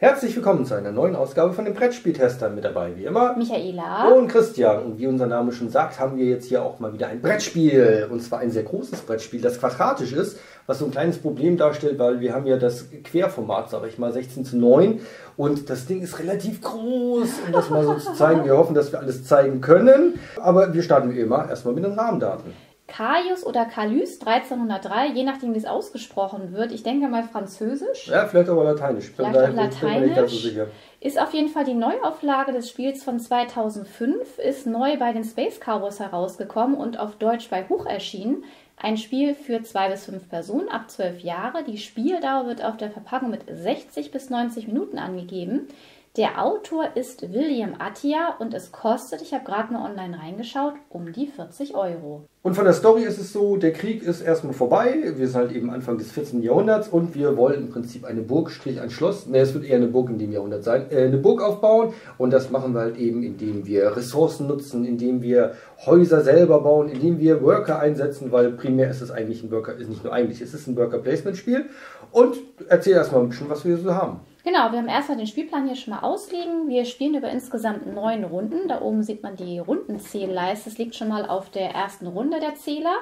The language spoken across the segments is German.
Herzlich willkommen zu einer neuen Ausgabe von den Brettspieltestern mit dabei, wie immer. Michaela. Und Christian. Und wie unser Name schon sagt, haben wir jetzt hier auch mal wieder ein Brettspiel. Und zwar ein sehr großes Brettspiel, das quadratisch ist, was so ein kleines Problem darstellt, weil wir haben ja das Querformat, sage ich mal, 16 zu 9. Und das Ding ist relativ groß, um das mal so zu zeigen. Wir hoffen, dass wir alles zeigen können. Aber wir starten wie immer erstmal mit den Rahmendaten. Caius oder Calus 1303, je nachdem wie es ausgesprochen wird. Ich denke mal französisch. Ja, vielleicht aber lateinisch. Vielleicht auch lateinisch. So ist auf jeden Fall die Neuauflage des Spiels von 2005, ist neu bei den Space Cowboys herausgekommen und auf Deutsch bei Huch erschienen. Ein Spiel für zwei bis fünf Personen ab zwölf Jahre. Die Spieldauer wird auf der Verpackung mit 60 bis 90 Minuten angegeben. Der Autor ist William Attia und es kostet, ich habe gerade mal online reingeschaut, um die 40 Euro. Und von der Story ist es so, der Krieg ist erstmal vorbei, wir sind halt eben Anfang des 14. Jahrhunderts und wir wollen im Prinzip eine Burg, Strich ein Schloss, ne, es wird eher eine Burg in dem Jahrhundert sein, äh, eine Burg aufbauen und das machen wir halt eben, indem wir Ressourcen nutzen, indem wir Häuser selber bauen, indem wir Worker einsetzen, weil primär ist es eigentlich ein Worker, ist nicht nur eigentlich, es ist ein Worker-Placement-Spiel und erzähl erstmal ein bisschen, was wir so haben. Genau, wir haben erstmal den Spielplan hier schon mal ausliegen. Wir spielen über insgesamt neun Runden. Da oben sieht man die Rundenzählleiste. Das liegt schon mal auf der ersten Runde der Zähler.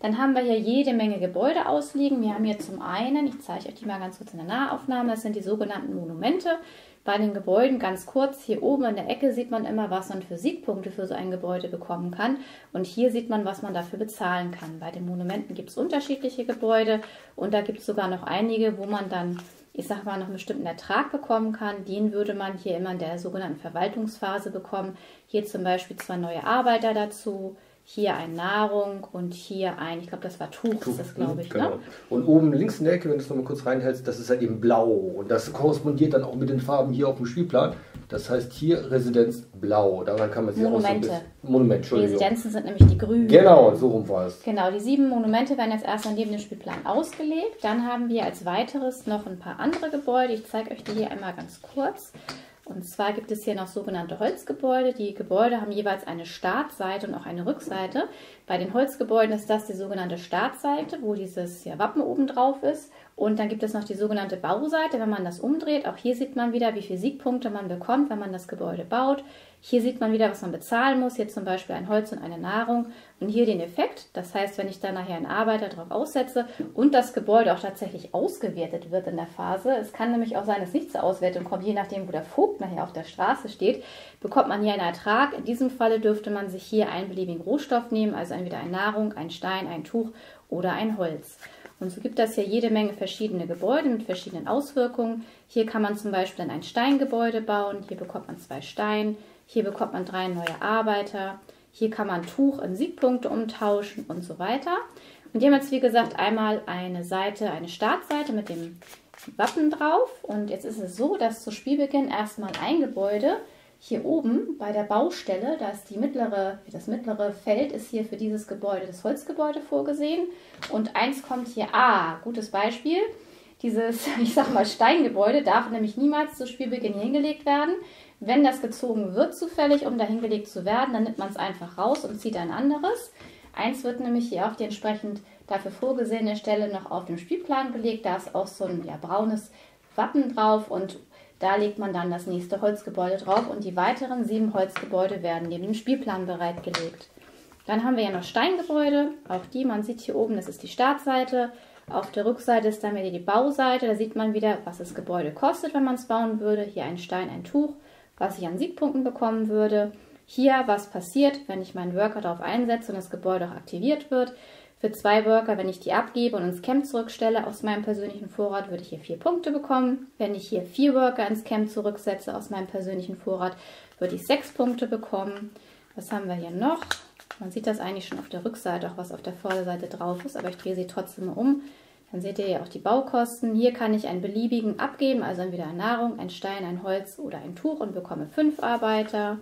Dann haben wir hier jede Menge Gebäude ausliegen. Wir haben hier zum einen, ich zeige euch die mal ganz kurz in der Nahaufnahme, das sind die sogenannten Monumente. Bei den Gebäuden ganz kurz, hier oben in der Ecke sieht man immer, was man für Siegpunkte für so ein Gebäude bekommen kann. Und hier sieht man, was man dafür bezahlen kann. Bei den Monumenten gibt es unterschiedliche Gebäude und da gibt es sogar noch einige, wo man dann ich sag mal, noch einen bestimmten Ertrag bekommen kann, den würde man hier immer in der sogenannten Verwaltungsphase bekommen. Hier zum Beispiel zwei neue Arbeiter dazu, hier ein Nahrung und hier ein, ich glaube, das war Tuch, Tuch ist das, glaube ich. Ne? Genau. Ne? Und oben links in der Ecke, wenn du es nochmal kurz reinhältst, das ist halt eben blau. Und das korrespondiert dann auch mit den Farben hier auf dem Spielplan. Das heißt hier Residenz blau. Daran kann man sich Monumente. auch so Monument, Entschuldigung. Die Residenzen sind nämlich die grünen. Genau, so rum war es. Genau, die sieben Monumente werden jetzt erstmal neben dem Spielplan ausgelegt. Dann haben wir als weiteres noch ein paar andere Gebäude. Ich zeige euch die hier einmal ganz kurz. Und zwar gibt es hier noch sogenannte Holzgebäude. Die Gebäude haben jeweils eine Startseite und auch eine Rückseite. Bei den Holzgebäuden ist das die sogenannte Startseite, wo dieses ja, Wappen oben drauf ist. Und dann gibt es noch die sogenannte Bauseite, wenn man das umdreht. Auch hier sieht man wieder, wie viele Siegpunkte man bekommt, wenn man das Gebäude baut. Hier sieht man wieder, was man bezahlen muss. Hier zum Beispiel ein Holz und eine Nahrung. Und hier den Effekt. Das heißt, wenn ich da nachher einen Arbeiter drauf aussetze und das Gebäude auch tatsächlich ausgewertet wird in der Phase. Es kann nämlich auch sein, dass nicht zur Auswertung kommt, je nachdem, wo der Vogt nachher auf der Straße steht, bekommt man hier einen Ertrag. In diesem Falle dürfte man sich hier einen beliebigen Rohstoff nehmen, also entweder eine Nahrung, ein Stein, ein Tuch oder ein Holz. Und so gibt es hier jede Menge verschiedene Gebäude mit verschiedenen Auswirkungen. Hier kann man zum Beispiel dann ein Steingebäude bauen. Hier bekommt man zwei Steine. Hier bekommt man drei neue Arbeiter. Hier kann man Tuch in Siegpunkte umtauschen und so weiter. Und hier haben wir jetzt, wie gesagt, einmal eine Seite, eine Startseite mit dem Wappen drauf. Und jetzt ist es so, dass zu Spielbeginn erstmal ein Gebäude hier oben bei der Baustelle, da ist die mittlere, das mittlere Feld ist hier für dieses Gebäude, das Holzgebäude vorgesehen. Und eins kommt hier, ah, gutes Beispiel. Dieses, ich sag mal, Steingebäude darf nämlich niemals zu Spielbeginn hingelegt werden. Wenn das gezogen wird zufällig, um da hingelegt zu werden, dann nimmt man es einfach raus und zieht ein anderes. Eins wird nämlich hier auf die entsprechend dafür vorgesehene Stelle noch auf den Spielplan gelegt. Da ist auch so ein ja, braunes Wappen drauf und da legt man dann das nächste Holzgebäude drauf und die weiteren sieben Holzgebäude werden neben dem Spielplan bereitgelegt. Dann haben wir ja noch Steingebäude, auch die, man sieht hier oben, das ist die Startseite. Auf der Rückseite ist dann wieder die Bauseite, da sieht man wieder, was das Gebäude kostet, wenn man es bauen würde. Hier ein Stein, ein Tuch, was ich an Siegpunkten bekommen würde. Hier, was passiert, wenn ich meinen Worker darauf einsetze und das Gebäude auch aktiviert wird. Für zwei Worker, wenn ich die abgebe und ins Camp zurückstelle aus meinem persönlichen Vorrat, würde ich hier vier Punkte bekommen. Wenn ich hier vier Worker ins Camp zurücksetze aus meinem persönlichen Vorrat, würde ich sechs Punkte bekommen. Was haben wir hier noch? Man sieht das eigentlich schon auf der Rückseite, auch was auf der Vorderseite drauf ist, aber ich drehe sie trotzdem um. Dann seht ihr ja auch die Baukosten. Hier kann ich einen beliebigen abgeben, also entweder Nahrung, ein Stein, ein Holz oder ein Tuch und bekomme fünf Arbeiter.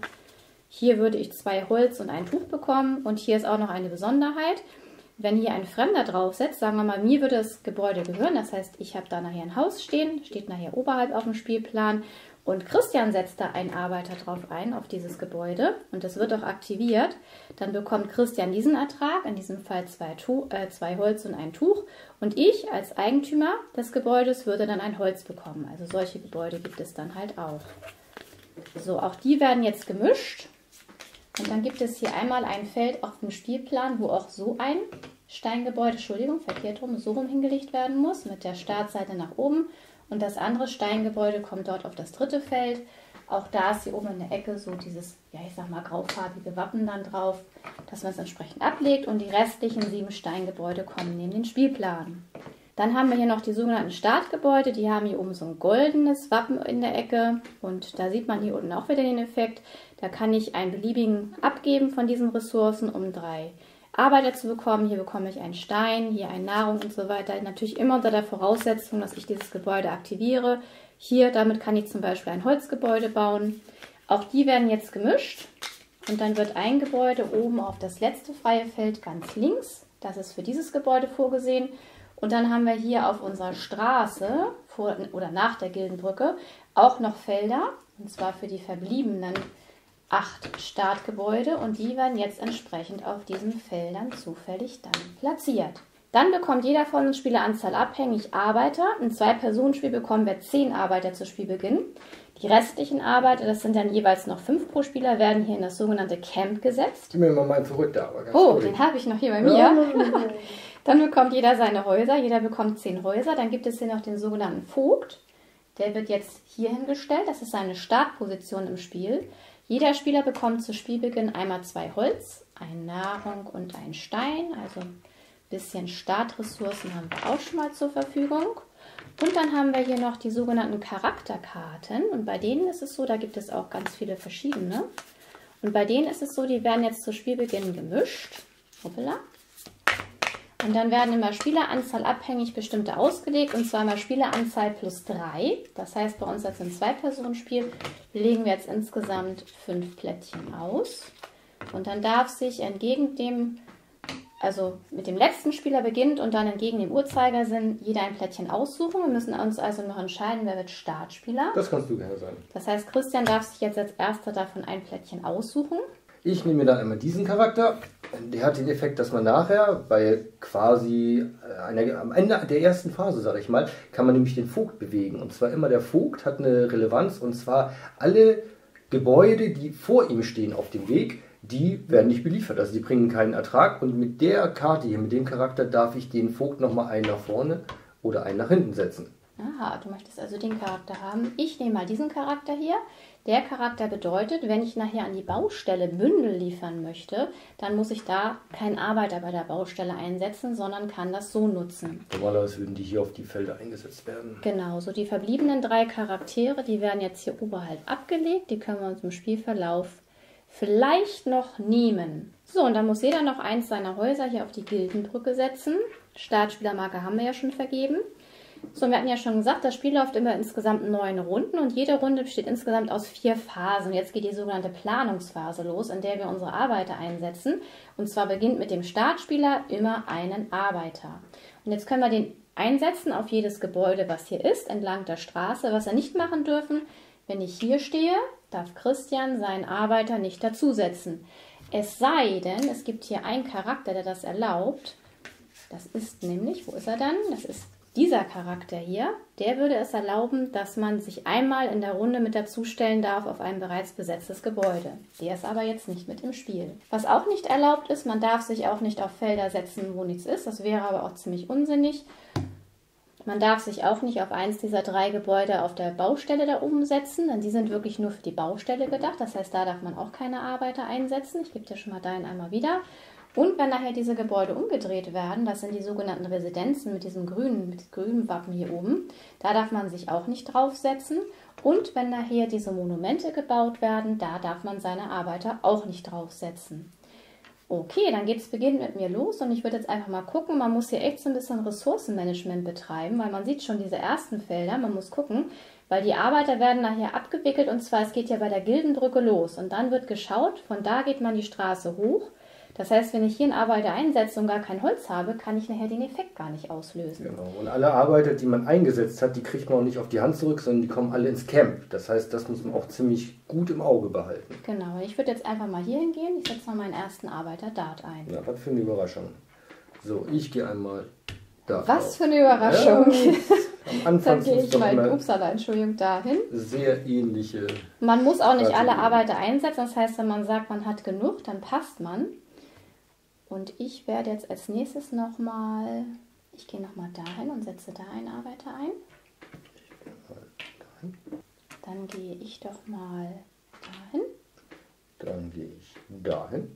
Hier würde ich zwei Holz und ein Tuch bekommen und hier ist auch noch eine Besonderheit. Wenn hier ein Fremder draufsetzt, sagen wir mal, mir würde das Gebäude gehören, das heißt, ich habe da nachher ein Haus stehen, steht nachher oberhalb auf dem Spielplan und Christian setzt da einen Arbeiter drauf ein, auf dieses Gebäude, und das wird auch aktiviert, dann bekommt Christian diesen Ertrag, in diesem Fall zwei, tu äh, zwei Holz und ein Tuch, und ich als Eigentümer des Gebäudes würde dann ein Holz bekommen. Also solche Gebäude gibt es dann halt auch. So, auch die werden jetzt gemischt. Und dann gibt es hier einmal ein Feld auf dem Spielplan, wo auch so ein Steingebäude, Entschuldigung, verkehrt rum, so rum hingelegt werden muss, mit der Startseite nach oben. Und das andere Steingebäude kommt dort auf das dritte Feld. Auch da ist hier oben in der Ecke so dieses, ja, ich sag mal, graufarbige Wappen dann drauf, dass man es entsprechend ablegt. Und die restlichen sieben Steingebäude kommen neben den Spielplan. Dann haben wir hier noch die sogenannten Startgebäude. Die haben hier oben so ein goldenes Wappen in der Ecke. Und da sieht man hier unten auch wieder den Effekt. Da kann ich einen beliebigen abgeben von diesen Ressourcen, um drei Arbeiter zu bekommen. Hier bekomme ich einen Stein, hier eine Nahrung und so weiter. Natürlich immer unter der Voraussetzung, dass ich dieses Gebäude aktiviere. Hier, damit kann ich zum Beispiel ein Holzgebäude bauen. Auch die werden jetzt gemischt. Und dann wird ein Gebäude oben auf das letzte freie Feld ganz links. Das ist für dieses Gebäude vorgesehen. Und dann haben wir hier auf unserer Straße vor oder nach der Gildenbrücke auch noch Felder. Und zwar für die verbliebenen acht Startgebäude und die werden jetzt entsprechend auf diesen Feldern zufällig dann platziert. Dann bekommt jeder von uns Spieleranzahl abhängig Arbeiter. Im Zwei-Personen-Spiel bekommen wir zehn Arbeiter zu Spielbeginn. Die restlichen Arbeiter, das sind dann jeweils noch fünf pro Spieler, werden hier in das sogenannte Camp gesetzt. Gib mir mal meinen zurück da, aber ganz Oh, den habe ich noch hier bei mir. Ja. dann bekommt jeder seine Häuser, jeder bekommt zehn Häuser. Dann gibt es hier noch den sogenannten Vogt. Der wird jetzt hier hingestellt. Das ist seine Startposition im Spiel. Jeder Spieler bekommt zu Spielbeginn einmal zwei Holz, eine Nahrung und einen Stein. Also ein bisschen Startressourcen haben wir auch schon mal zur Verfügung. Und dann haben wir hier noch die sogenannten Charakterkarten. Und bei denen ist es so, da gibt es auch ganz viele verschiedene. Und bei denen ist es so, die werden jetzt zu Spielbeginn gemischt. Hoppala. Und dann werden immer Spieleranzahl abhängig bestimmte ausgelegt und zwar immer Spieleranzahl plus 3. Das heißt, bei uns als ein Zwei-Personen-Spiel legen wir jetzt insgesamt fünf Plättchen aus. Und dann darf sich entgegen dem, also mit dem letzten Spieler beginnt und dann entgegen dem Uhrzeigersinn jeder ein Plättchen aussuchen. Wir müssen uns also noch entscheiden, wer wird Startspieler. Das kannst du gerne sein. Das heißt, Christian darf sich jetzt als erster davon ein Plättchen aussuchen. Ich nehme mir dann einmal diesen Charakter. Der hat den Effekt, dass man nachher bei quasi äh, einer, am Ende der ersten Phase, sage ich mal, kann man nämlich den Vogt bewegen. Und zwar immer der Vogt hat eine Relevanz und zwar alle Gebäude, die vor ihm stehen auf dem Weg, die werden nicht beliefert. Also die bringen keinen Ertrag. Und mit der Karte hier, mit dem Charakter, darf ich den Vogt nochmal einen nach vorne oder einen nach hinten setzen. Aha, du möchtest also den Charakter haben. Ich nehme mal diesen Charakter hier. Der Charakter bedeutet, wenn ich nachher an die Baustelle Bündel liefern möchte, dann muss ich da keinen Arbeiter bei der Baustelle einsetzen, sondern kann das so nutzen. Normalerweise würden die hier auf die Felder eingesetzt werden. Genau, so die verbliebenen drei Charaktere, die werden jetzt hier oberhalb abgelegt. Die können wir uns im Spielverlauf vielleicht noch nehmen. So, und dann muss jeder noch eins seiner Häuser hier auf die Gildenbrücke setzen. Startspielermarke haben wir ja schon vergeben. So, wir hatten ja schon gesagt, das Spiel läuft immer insgesamt neun Runden und jede Runde besteht insgesamt aus vier Phasen. Jetzt geht die sogenannte Planungsphase los, in der wir unsere Arbeiter einsetzen. Und zwar beginnt mit dem Startspieler immer einen Arbeiter. Und jetzt können wir den einsetzen auf jedes Gebäude, was hier ist, entlang der Straße. Was wir nicht machen dürfen, wenn ich hier stehe, darf Christian seinen Arbeiter nicht dazusetzen. Es sei denn, es gibt hier einen Charakter, der das erlaubt. Das ist nämlich, wo ist er dann? Das ist dieser Charakter hier, der würde es erlauben, dass man sich einmal in der Runde mit dazustellen darf auf ein bereits besetztes Gebäude. Der ist aber jetzt nicht mit im Spiel. Was auch nicht erlaubt ist, man darf sich auch nicht auf Felder setzen, wo nichts ist. Das wäre aber auch ziemlich unsinnig. Man darf sich auch nicht auf eins dieser drei Gebäude auf der Baustelle da oben setzen, denn die sind wirklich nur für die Baustelle gedacht. Das heißt, da darf man auch keine Arbeiter einsetzen. Ich gebe dir schon mal deinen einmal wieder. Und wenn nachher diese Gebäude umgedreht werden, das sind die sogenannten Residenzen mit diesem grünen, mit grünem Wappen hier oben, da darf man sich auch nicht draufsetzen. Und wenn nachher diese Monumente gebaut werden, da darf man seine Arbeiter auch nicht draufsetzen. Okay, dann geht es beginnend mit mir los und ich würde jetzt einfach mal gucken, man muss hier echt so ein bisschen Ressourcenmanagement betreiben, weil man sieht schon diese ersten Felder, man muss gucken, weil die Arbeiter werden nachher abgewickelt und zwar es geht ja bei der Gildenbrücke los und dann wird geschaut, von da geht man die Straße hoch Das heißt, wenn ich hier einen Arbeiter einsetze und gar kein Holz habe, kann ich nachher den Effekt gar nicht auslösen. Genau. Und alle Arbeiter, die man eingesetzt hat, die kriegt man auch nicht auf die Hand zurück, sondern die kommen alle ins Camp. Das heißt, das muss man auch ziemlich gut im Auge behalten. Genau. Ich würde jetzt einfach mal hier hingehen. Ich setze mal meinen ersten Arbeiter Dart ein. Ja, was für eine Überraschung. So, ich gehe einmal da. Was drauf. für eine Überraschung. Ja, am Anfang Dann gehe ich mal, immer upsala, Entschuldigung, dahin. sehr ähnliche. Man muss auch nicht alle Strategien. Arbeiter einsetzen. Das heißt, wenn man sagt, man hat genug, dann passt man. Und ich werde jetzt als nächstes nochmal, ich gehe nochmal dahin und setze da einen Arbeiter ein. Dann gehe ich doch mal dahin. Dann gehe ich dahin.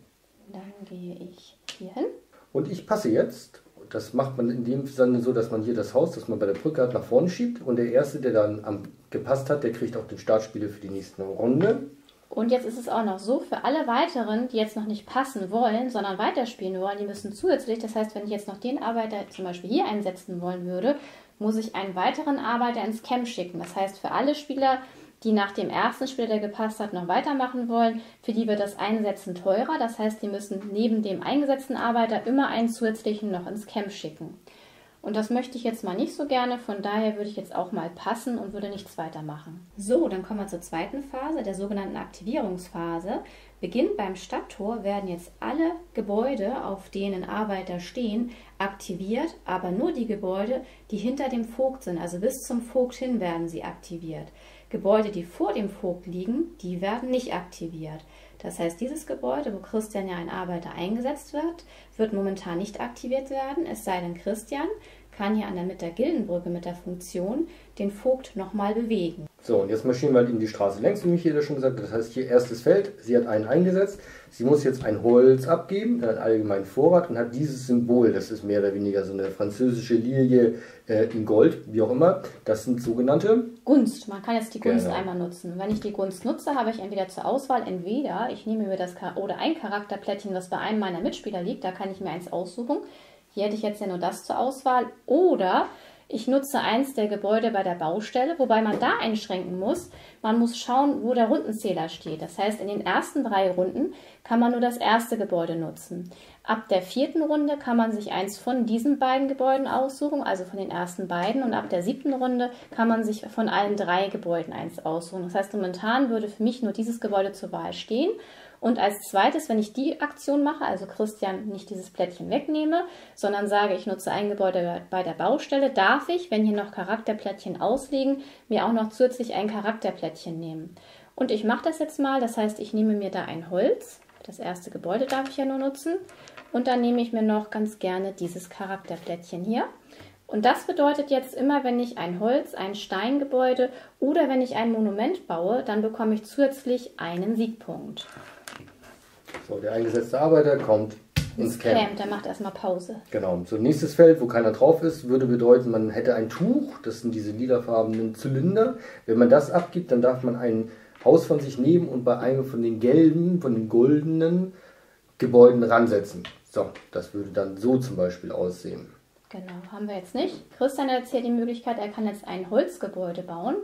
Dann gehe ich hier hin. Und ich passe jetzt. Das macht man in dem Sinne so, dass man hier das Haus, das man bei der Brücke hat, nach vorne schiebt. Und der Erste, der dann am gepasst hat, der kriegt auch den Startspieler für die nächste Runde. Und jetzt ist es auch noch so, für alle weiteren, die jetzt noch nicht passen wollen, sondern weiterspielen wollen, die müssen zusätzlich, das heißt, wenn ich jetzt noch den Arbeiter zum Beispiel hier einsetzen wollen würde, muss ich einen weiteren Arbeiter ins Camp schicken. Das heißt, für alle Spieler, die nach dem ersten Spieler, der gepasst hat, noch weitermachen wollen, für die wird das Einsetzen teurer. Das heißt, die müssen neben dem eingesetzten Arbeiter immer einen zusätzlichen noch ins Camp schicken. Und das möchte ich jetzt mal nicht so gerne, von daher würde ich jetzt auch mal passen und würde nichts weitermachen. So, dann kommen wir zur zweiten Phase, der sogenannten Aktivierungsphase. Beginnt beim Stadttor werden jetzt alle Gebäude, auf denen Arbeiter stehen, aktiviert, aber nur die Gebäude, die hinter dem Vogt sind, also bis zum Vogt hin werden sie aktiviert. Gebäude, die vor dem Vogt liegen, die werden nicht aktiviert. Das heißt, dieses Gebäude, wo Christian ja ein Arbeiter eingesetzt wird, wird momentan nicht aktiviert werden, es sei denn, Christian kann hier an der mit der Gildenbrücke mit der Funktion den Vogt nochmal bewegen. So, und jetzt marschieren wir halt in die Straße längs, wie Michael schon gesagt hat. Das heißt, hier erstes Feld, sie hat einen eingesetzt. Sie muss jetzt ein Holz abgeben, einen allgemeinen Vorrat und hat dieses Symbol, das ist mehr oder weniger so eine französische Lilie äh, in Gold, wie auch immer. Das sind sogenannte Gunst, man kann jetzt die Gunst Genau. einmal nutzen. Wenn ich die Gunst nutze, habe ich entweder zur Auswahl, entweder ich nehme mir das Char- oder ein Charakterplättchen, was bei einem meiner Mitspieler liegt, da kann ich mir eins aussuchen. Hier hätte ich jetzt ja nur das zur Auswahl. Oder ich nutze eins der Gebäude bei der Baustelle, wobei man da einschränken muss. Man muss schauen, wo der Rundenzähler steht. Das heißt, in den ersten drei Runden kann man nur das erste Gebäude nutzen. Ab der vierten Runde kann man sich eins von diesen beiden Gebäuden aussuchen, also von den ersten beiden. Und ab der siebten Runde kann man sich von allen drei Gebäuden eins aussuchen. Das heißt, momentan würde für mich nur dieses Gebäude zur Wahl stehen. Und als zweites, wenn ich die Aktion mache, also Christian nicht dieses Plättchen wegnehme, sondern sage, ich nutze ein Gebäude bei der Baustelle, darf ich, wenn hier noch Charakterplättchen ausliegen, mir auch noch zusätzlich ein Charakterplättchen nehmen. Und ich mache das jetzt mal, das heißt, ich nehme mir da ein Holz. Das erste Gebäude darf ich ja nur nutzen. Und dann nehme ich mir noch ganz gerne dieses Charakterplättchen hier. Und das bedeutet jetzt immer, wenn ich ein Holz, ein Steingebäude oder wenn ich ein Monument baue, dann bekomme ich zusätzlich einen Siegpunkt. So, der eingesetzte Arbeiter kommt ins Camp. Camp, der macht erstmal Pause. Genau. So, nächstes Feld, wo keiner drauf ist, würde bedeuten, man hätte ein Tuch. Das sind diese lilafarbenen Zylinder. Wenn man das abgibt, dann darf man ein Haus von sich nehmen und bei einem von den gelben, von den goldenen Gebäuden ransetzen. So, das würde dann so zum Beispiel aussehen. Genau, haben wir jetzt nicht. Christian hat jetzt hier die Möglichkeit, er kann jetzt ein Holzgebäude bauen.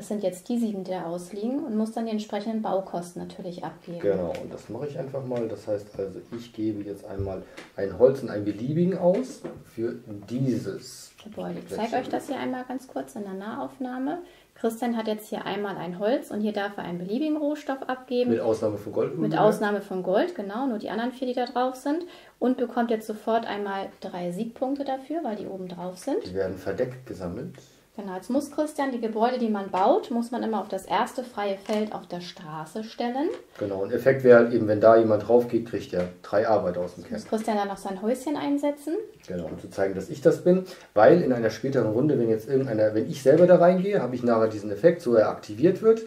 Das sind jetzt die sieben, die da ausliegen und muss dann die entsprechenden Baukosten natürlich abgeben. Genau, und das mache ich einfach mal. Das heißt also, ich gebe jetzt einmal ein Holz in einen beliebigen aus für dieses. Gebäude. Ich zeige euch das hier einmal ganz kurz in der Nahaufnahme. Christian hat jetzt hier einmal ein Holz und hier darf er einen beliebigen Rohstoff abgeben. Mit Ausnahme von Gold. Mit Ausnahme von Gold, genau, nur die anderen vier, die da drauf sind. Und bekommt jetzt sofort einmal drei Siegpunkte dafür, weil die oben drauf sind. Die werden verdeckt gesammelt. Genau, jetzt muss Christian die Gebäude, die man baut, muss man immer auf das erste freie Feld auf der Straße stellen. Genau, und Effekt wäre halt eben, wenn da jemand drauf geht, kriegt er drei Arbeiter aus dem Camp. Muss Christian dann noch sein Häuschen einsetzen. Genau, um zu zeigen, dass ich das bin. Weil in einer späteren Runde, wenn jetzt irgendeiner, wenn ich selber da reingehe, habe ich nachher diesen Effekt, so er aktiviert wird.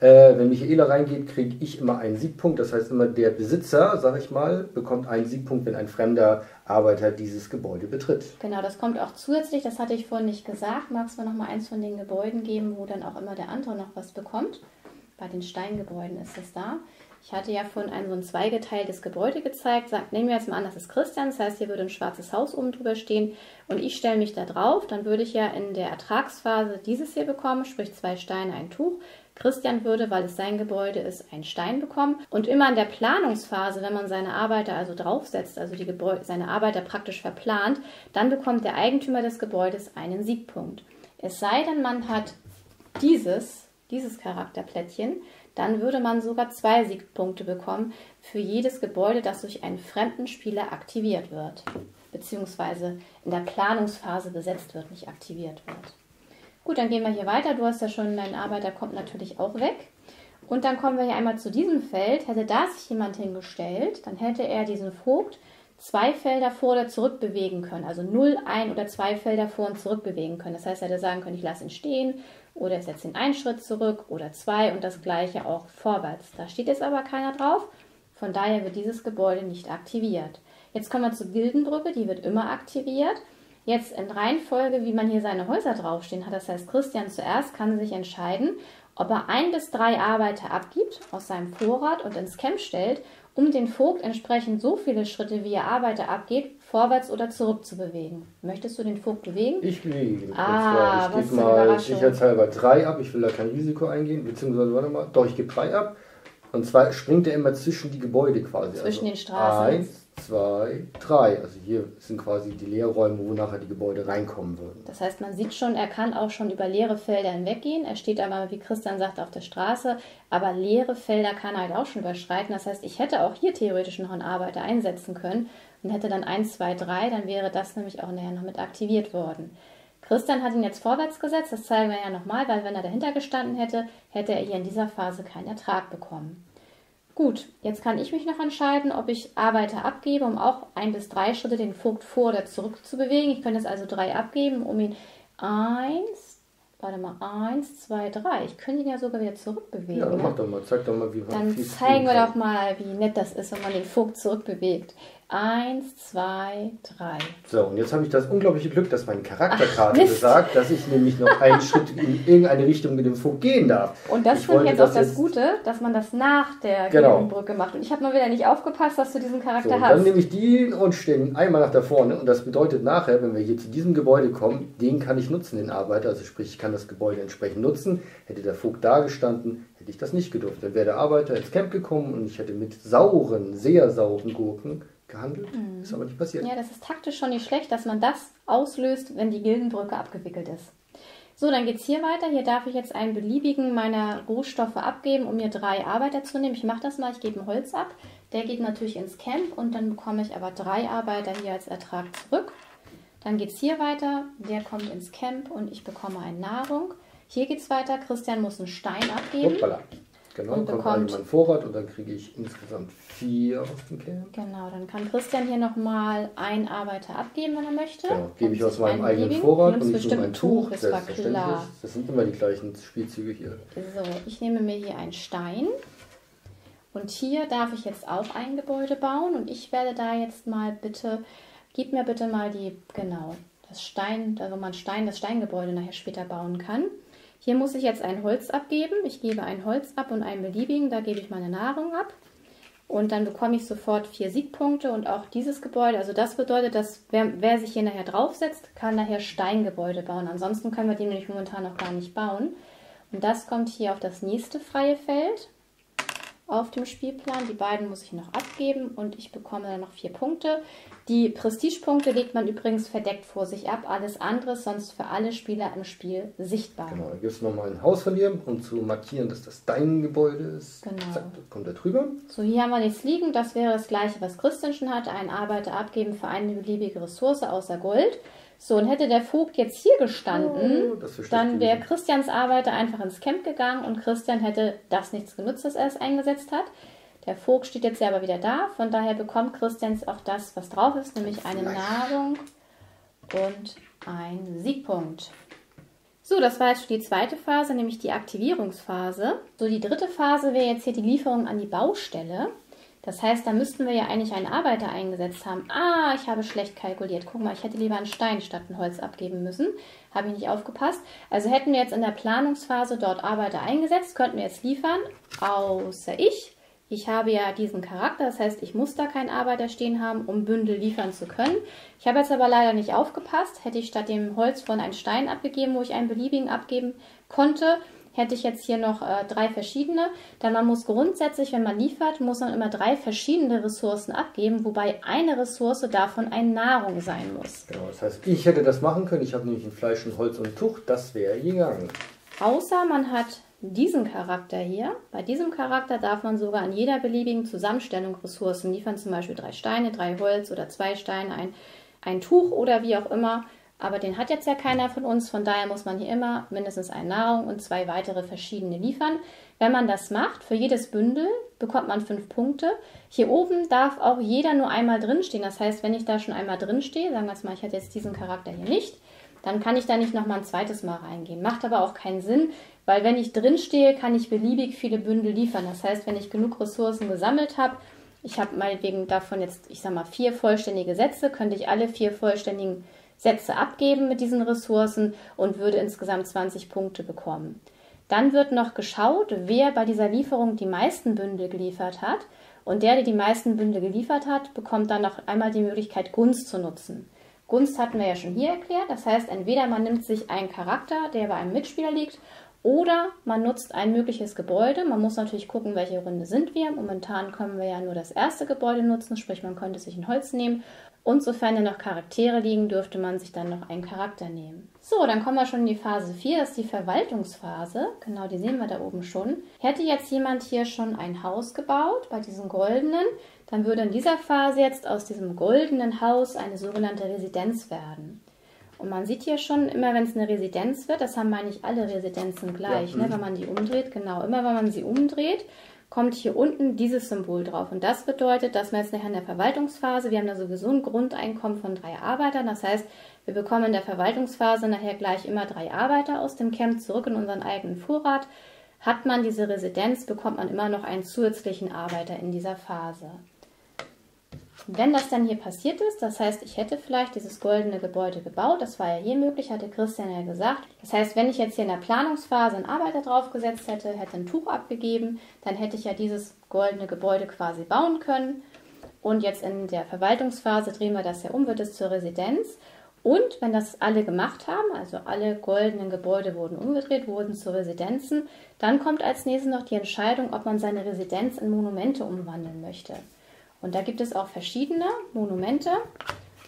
Äh, wenn Michaela reingeht, kriege ich immer einen Siegpunkt. Das heißt immer, der Besitzer, sage ich mal, bekommt einen Siegpunkt, wenn ein fremder Arbeiter dieses Gebäude betritt. Genau, das kommt auch zusätzlich, das hatte ich vorhin nicht gesagt. Magst du mir noch mal eins von den Gebäuden geben, wo dann auch immer der andere noch was bekommt? Bei den Steingebäuden ist es da. Ich hatte ja vorhin ein so ein zweigeteiltes Gebäude gezeigt. Sag, nehmen wir jetzt mal an, das ist Christian. Das heißt, hier würde ein schwarzes Haus oben drüber stehen und ich stelle mich da drauf. Dann würde ich ja in der Ertragsphase dieses hier bekommen, sprich zwei Steine, ein Tuch. Christian würde, weil es sein Gebäude ist, einen Stein bekommen. Und immer in der Planungsphase, wenn man seine Arbeiter also draufsetzt, also die Gebäude, seine Arbeiter praktisch verplant, dann bekommt der Eigentümer des Gebäudes einen Siegpunkt. Es sei denn, man hat dieses, dieses Charakterplättchen, dann würde man sogar zwei Siegpunkte bekommen für jedes Gebäude, das durch einen fremden Spieler aktiviert wird, beziehungsweise in der Planungsphase besetzt wird, nicht aktiviert wird. Gut, dann gehen wir hier weiter. Du hast ja schon, dein Arbeiter kommt natürlich auch weg. Und dann kommen wir hier einmal zu diesem Feld. Hätte da sich jemand hingestellt, dann hätte er diesen Vogt zwei Felder vor oder zurück bewegen können. Also 0, 1 oder zwei Felder vor und zurück bewegen können. Das heißt, er hätte sagen können, ich lasse ihn stehen oder ich setze ihn einen Schritt zurück oder zwei und das gleiche auch vorwärts. Da steht jetzt aber keiner drauf. Von daher wird dieses Gebäude nicht aktiviert. Jetzt kommen wir zur Gildenbrücke, die wird immer aktiviert. Jetzt in Reihenfolge, wie man hier seine Häuser draufstehen hat. Das heißt, Christian zuerst kann sich entscheiden, ob er ein bis drei Arbeiter abgibt aus seinem Vorrat und ins Camp stellt, um den Vogt entsprechend so viele Schritte, wie er Arbeiter abgeht, vorwärts oder zurück zu bewegen. Möchtest du den Vogt bewegen? Ich bewege ihn. Ah, ich was gebe mal sicherheitshalber drei ab. Ich will da kein Risiko eingehen. Beziehungsweise, warte mal. Doch, ich gebe drei ab. Und zwar springt er immer zwischen die Gebäude quasi. Zwischen also den Straßen. Eins, zwei, drei. Also hier sind quasi die Leerräume, wo nachher die Gebäude reinkommen würden. Das heißt, man sieht schon, er kann auch schon über leere Felder hinweggehen. Er steht aber, wie Christian sagt, auf der Straße. Aber leere Felder kann er halt auch schon überschreiten. Das heißt, ich hätte auch hier theoretisch noch einen Arbeiter einsetzen können und hätte dann 1, 2, 3. Dann wäre das nämlich auch nachher noch mit aktiviert worden. Christian hat ihn jetzt vorwärts gesetzt. Das zeigen wir ja nochmal, weil wenn er dahinter gestanden hätte, hätte er hier in dieser Phase keinen Ertrag bekommen. Gut, jetzt kann ich mich noch entscheiden, ob ich Arbeiter abgebe, um auch ein bis drei Schritte den Vogt vor oder zurück zu bewegen. Ich könnte jetzt also drei abgeben, um ihn eins, warte mal, eins, zwei, drei. Ich könnte ihn ja sogar wieder zurückbewegen. Ja, dann ne? mach doch mal. Zeig doch mal, wie man Dann zeigen wir doch mal, wie nett das ist, wenn man den Vogt zurückbewegt. Eins, zwei, drei. So, und jetzt habe ich das unglaubliche Glück, dass meine Charakterkarte Mist. besagt, dass ich nämlich noch einen Schritt in irgendeine Richtung mit dem Vogt gehen darf. Und das finde jetzt auch das das jetzt- Gute, dass man das nach der Genau. Gildenbrücke macht. Und ich habe mal wieder nicht aufgepasst, dass du diesen So, Charakter dann hast. nehme ich die und stelle ihn einmal nach da vorne. Und das bedeutet nachher, wenn wir hier zu diesem Gebäude kommen, den kann ich nutzen, den Arbeiter. Also sprich, ich kann das Gebäude entsprechend nutzen. Hätte der Vogt da gestanden, hätte ich das nicht gedurft. Dann wäre der Arbeiter ins Camp gekommen und ich hätte mit sauren, sehr sauren Gurken gehandelt. Ist aber nicht passiert. Mhm. Ja, das ist taktisch schon nicht schlecht, dass man das auslöst, wenn die Gildenbrücke abgewickelt ist. So, dann geht's hier weiter. Hier darf ich jetzt einen beliebigen meiner Rohstoffe abgeben, um mir drei Arbeiter zu nehmen. Ich mache das mal, ich gebe ein Holz ab. Der geht natürlich ins Camp und dann bekomme ich aber drei Arbeiter hier als Ertrag zurück. Dann geht's hier weiter. Der kommt ins Camp und ich bekomme eine Nahrung. Hier geht's weiter. Christian muss einen Stein abgeben. Hoppala. Genau, Und kommt bekommt- an mein Vorrat und dann kriege ich insgesamt vier aus dem Camp. Genau, dann kann Christian hier nochmal einen Arbeiter abgeben, wenn er möchte. Genau, gebe ich aus meinem eigenen beliebigen. Vorrat und bestimmt mein ein Tuch. das war klar. Das sind immer die gleichen Spielzüge hier. So, ich nehme mir hier einen Stein. Und hier darf ich jetzt auch ein Gebäude bauen. Und ich werde da jetzt mal bitte, gib mir bitte mal die, genau, das Stein, da wo man Stein, das Steingebäude nachher später bauen kann. Hier muss ich jetzt ein Holz abgeben. Ich gebe ein Holz ab und einen beliebigen, da gebe ich meine Nahrung ab. Und dann bekomme ich sofort vier Siegpunkte und auch dieses Gebäude. Also das bedeutet, dass wer, wer sich hier nachher draufsetzt, kann nachher Steingebäude bauen. Ansonsten können wir die nämlich momentan noch gar nicht bauen. Und das kommt hier auf das nächste freie Feld auf dem Spielplan. Die beiden muss ich noch abgeben und ich bekomme dann noch vier Punkte. Die Prestigepunkte legt man übrigens verdeckt vor sich ab. Alles andere ist sonst für alle Spieler im Spiel sichtbar. Genau, dann gibst du nochmal ein Haus verlieren, um zu markieren, dass das dein Gebäude ist. Genau. Zack, kommt da drüber. So, hier haben wir nichts liegen. Das wäre das gleiche, was Christian schon hatte. Einen Arbeiter abgeben für eine beliebige Ressource außer Gold. So, und hätte der Vogt jetzt hier gestanden, Oh, dann wäre. Christians Arbeiter einfach ins Camp gegangen und Christian hätte das nichts genutzt, das er es eingesetzt hat. Der Vogt steht jetzt ja aber wieder da, von daher bekommt Christian auch das, was drauf ist, nämlich eine. Nahrung und ein Siegpunkt. So, das war jetzt schon die zweite Phase, nämlich die Aktivierungsphase. So, die dritte Phase wäre jetzt hier die Lieferung an die Baustelle. Das heißt, da müssten wir ja eigentlich einen Arbeiter eingesetzt haben. Ah, ich habe schlecht kalkuliert. Guck mal, ich hätte lieber einen Stein statt ein Holz abgeben müssen. Habe ich nicht aufgepasst. Also hätten wir jetzt in der Planungsphase dort Arbeiter eingesetzt, könnten wir jetzt liefern. Außer ich Ich habe ja diesen Charakter, das heißt, ich muss da keinen Arbeiter stehen haben, um Bündel liefern zu können. Ich habe jetzt aber leider nicht aufgepasst. Hätte ich statt dem Holz von einen Stein abgegeben, wo ich einen beliebigen abgeben konnte, hätte ich jetzt hier noch äh, drei verschiedene. Denn man muss grundsätzlich, wenn man liefert, muss man immer drei verschiedene Ressourcen abgeben, wobei eine Ressource davon eine Nahrung sein muss. Genau, das heißt, ich hätte das machen können. Ich habe nämlich ein Fleisch und Holz und Tuch. Das wäre gegangen. Außer man hat diesen Charakter hier. Bei diesem Charakter darf man sogar an jeder beliebigen Zusammenstellung Ressourcen liefern, zum Beispiel drei Steine, drei Holz oder zwei Steine, ein, ein Tuch oder wie auch immer. Aber den hat jetzt ja keiner von uns, von daher muss man hier immer mindestens eine Nahrung und zwei weitere verschiedene liefern. Wenn man das macht, für jedes Bündel bekommt man fünf Punkte. Hier oben darf auch jeder nur einmal drinstehen. Das heißt, wenn ich da schon einmal drinstehe, sagen wir jetzt mal, ich hatte jetzt diesen Charakter hier nicht, dann kann ich da nicht nochmal ein zweites Mal reingehen. Macht aber auch keinen Sinn, weil wenn ich drinstehe, kann ich beliebig viele Bündel liefern. Das heißt, wenn ich genug Ressourcen gesammelt habe, ich habe meinetwegen davon jetzt, ich sag mal, vier vollständige Sätze, könnte ich alle vier vollständigen Sätze abgeben mit diesen Ressourcen und würde insgesamt 20 Punkte bekommen. Dann wird noch geschaut, wer bei dieser Lieferung die meisten Bündel geliefert hat. Und der, der die meisten Bündel geliefert hat, bekommt dann noch einmal die Möglichkeit, Gunst zu nutzen. Gunst hatten wir ja schon hier erklärt. Das heißt, entweder man nimmt sich einen Charakter, der bei einem Mitspieler liegt, oder man nutzt ein mögliches Gebäude. Man muss natürlich gucken, welche Runde sind wir. Momentan können wir ja nur das erste Gebäude nutzen, sprich man könnte sich ein Holz nehmen und sofern da noch Charaktere liegen, dürfte man sich dann noch einen Charakter nehmen. So, dann kommen wir schon in die Phase 4, das ist die Verwaltungsphase. Genau, die sehen wir da oben schon. Hätte jetzt jemand hier schon ein Haus gebaut, bei diesem goldenen, dann würde in dieser Phase jetzt aus diesem goldenen Haus eine sogenannte Residenz werden. Und man sieht hier schon, immer wenn es eine Residenz wird, das haben meine ich alle Residenzen gleich, ja, ne, wenn man die umdreht, genau, immer wenn man sie umdreht, kommt hier unten dieses Symbol drauf. Und das bedeutet, dass wir jetzt nachher in der Verwaltungsphase, wir haben da sowieso ein Grundeinkommen von drei Arbeitern. Das heißt, wir bekommen in der Verwaltungsphase nachher gleich immer drei Arbeiter aus dem Camp zurück in unseren eigenen Vorrat. Hat man diese Residenz, bekommt man immer noch einen zusätzlichen Arbeiter in dieser Phase. Wenn das dann hier passiert ist, das heißt, ich hätte vielleicht dieses goldene Gebäude gebaut, das war ja hier möglich, hatte Christian ja gesagt. Das heißt, wenn ich jetzt hier in der Planungsphase einen Arbeiter draufgesetzt hätte, hätte ein Tuch abgegeben, dann hätte ich ja dieses goldene Gebäude quasi bauen können. Und jetzt in der Verwaltungsphase drehen wir das ja um, wird es zur Residenz. Und wenn das alle gemacht haben, also alle goldenen Gebäude wurden umgedreht, wurden zu Residenzen, dann kommt als nächstes noch die Entscheidung, ob man seine Residenz in Monumente umwandeln möchte. Und da gibt es auch verschiedene Monumente.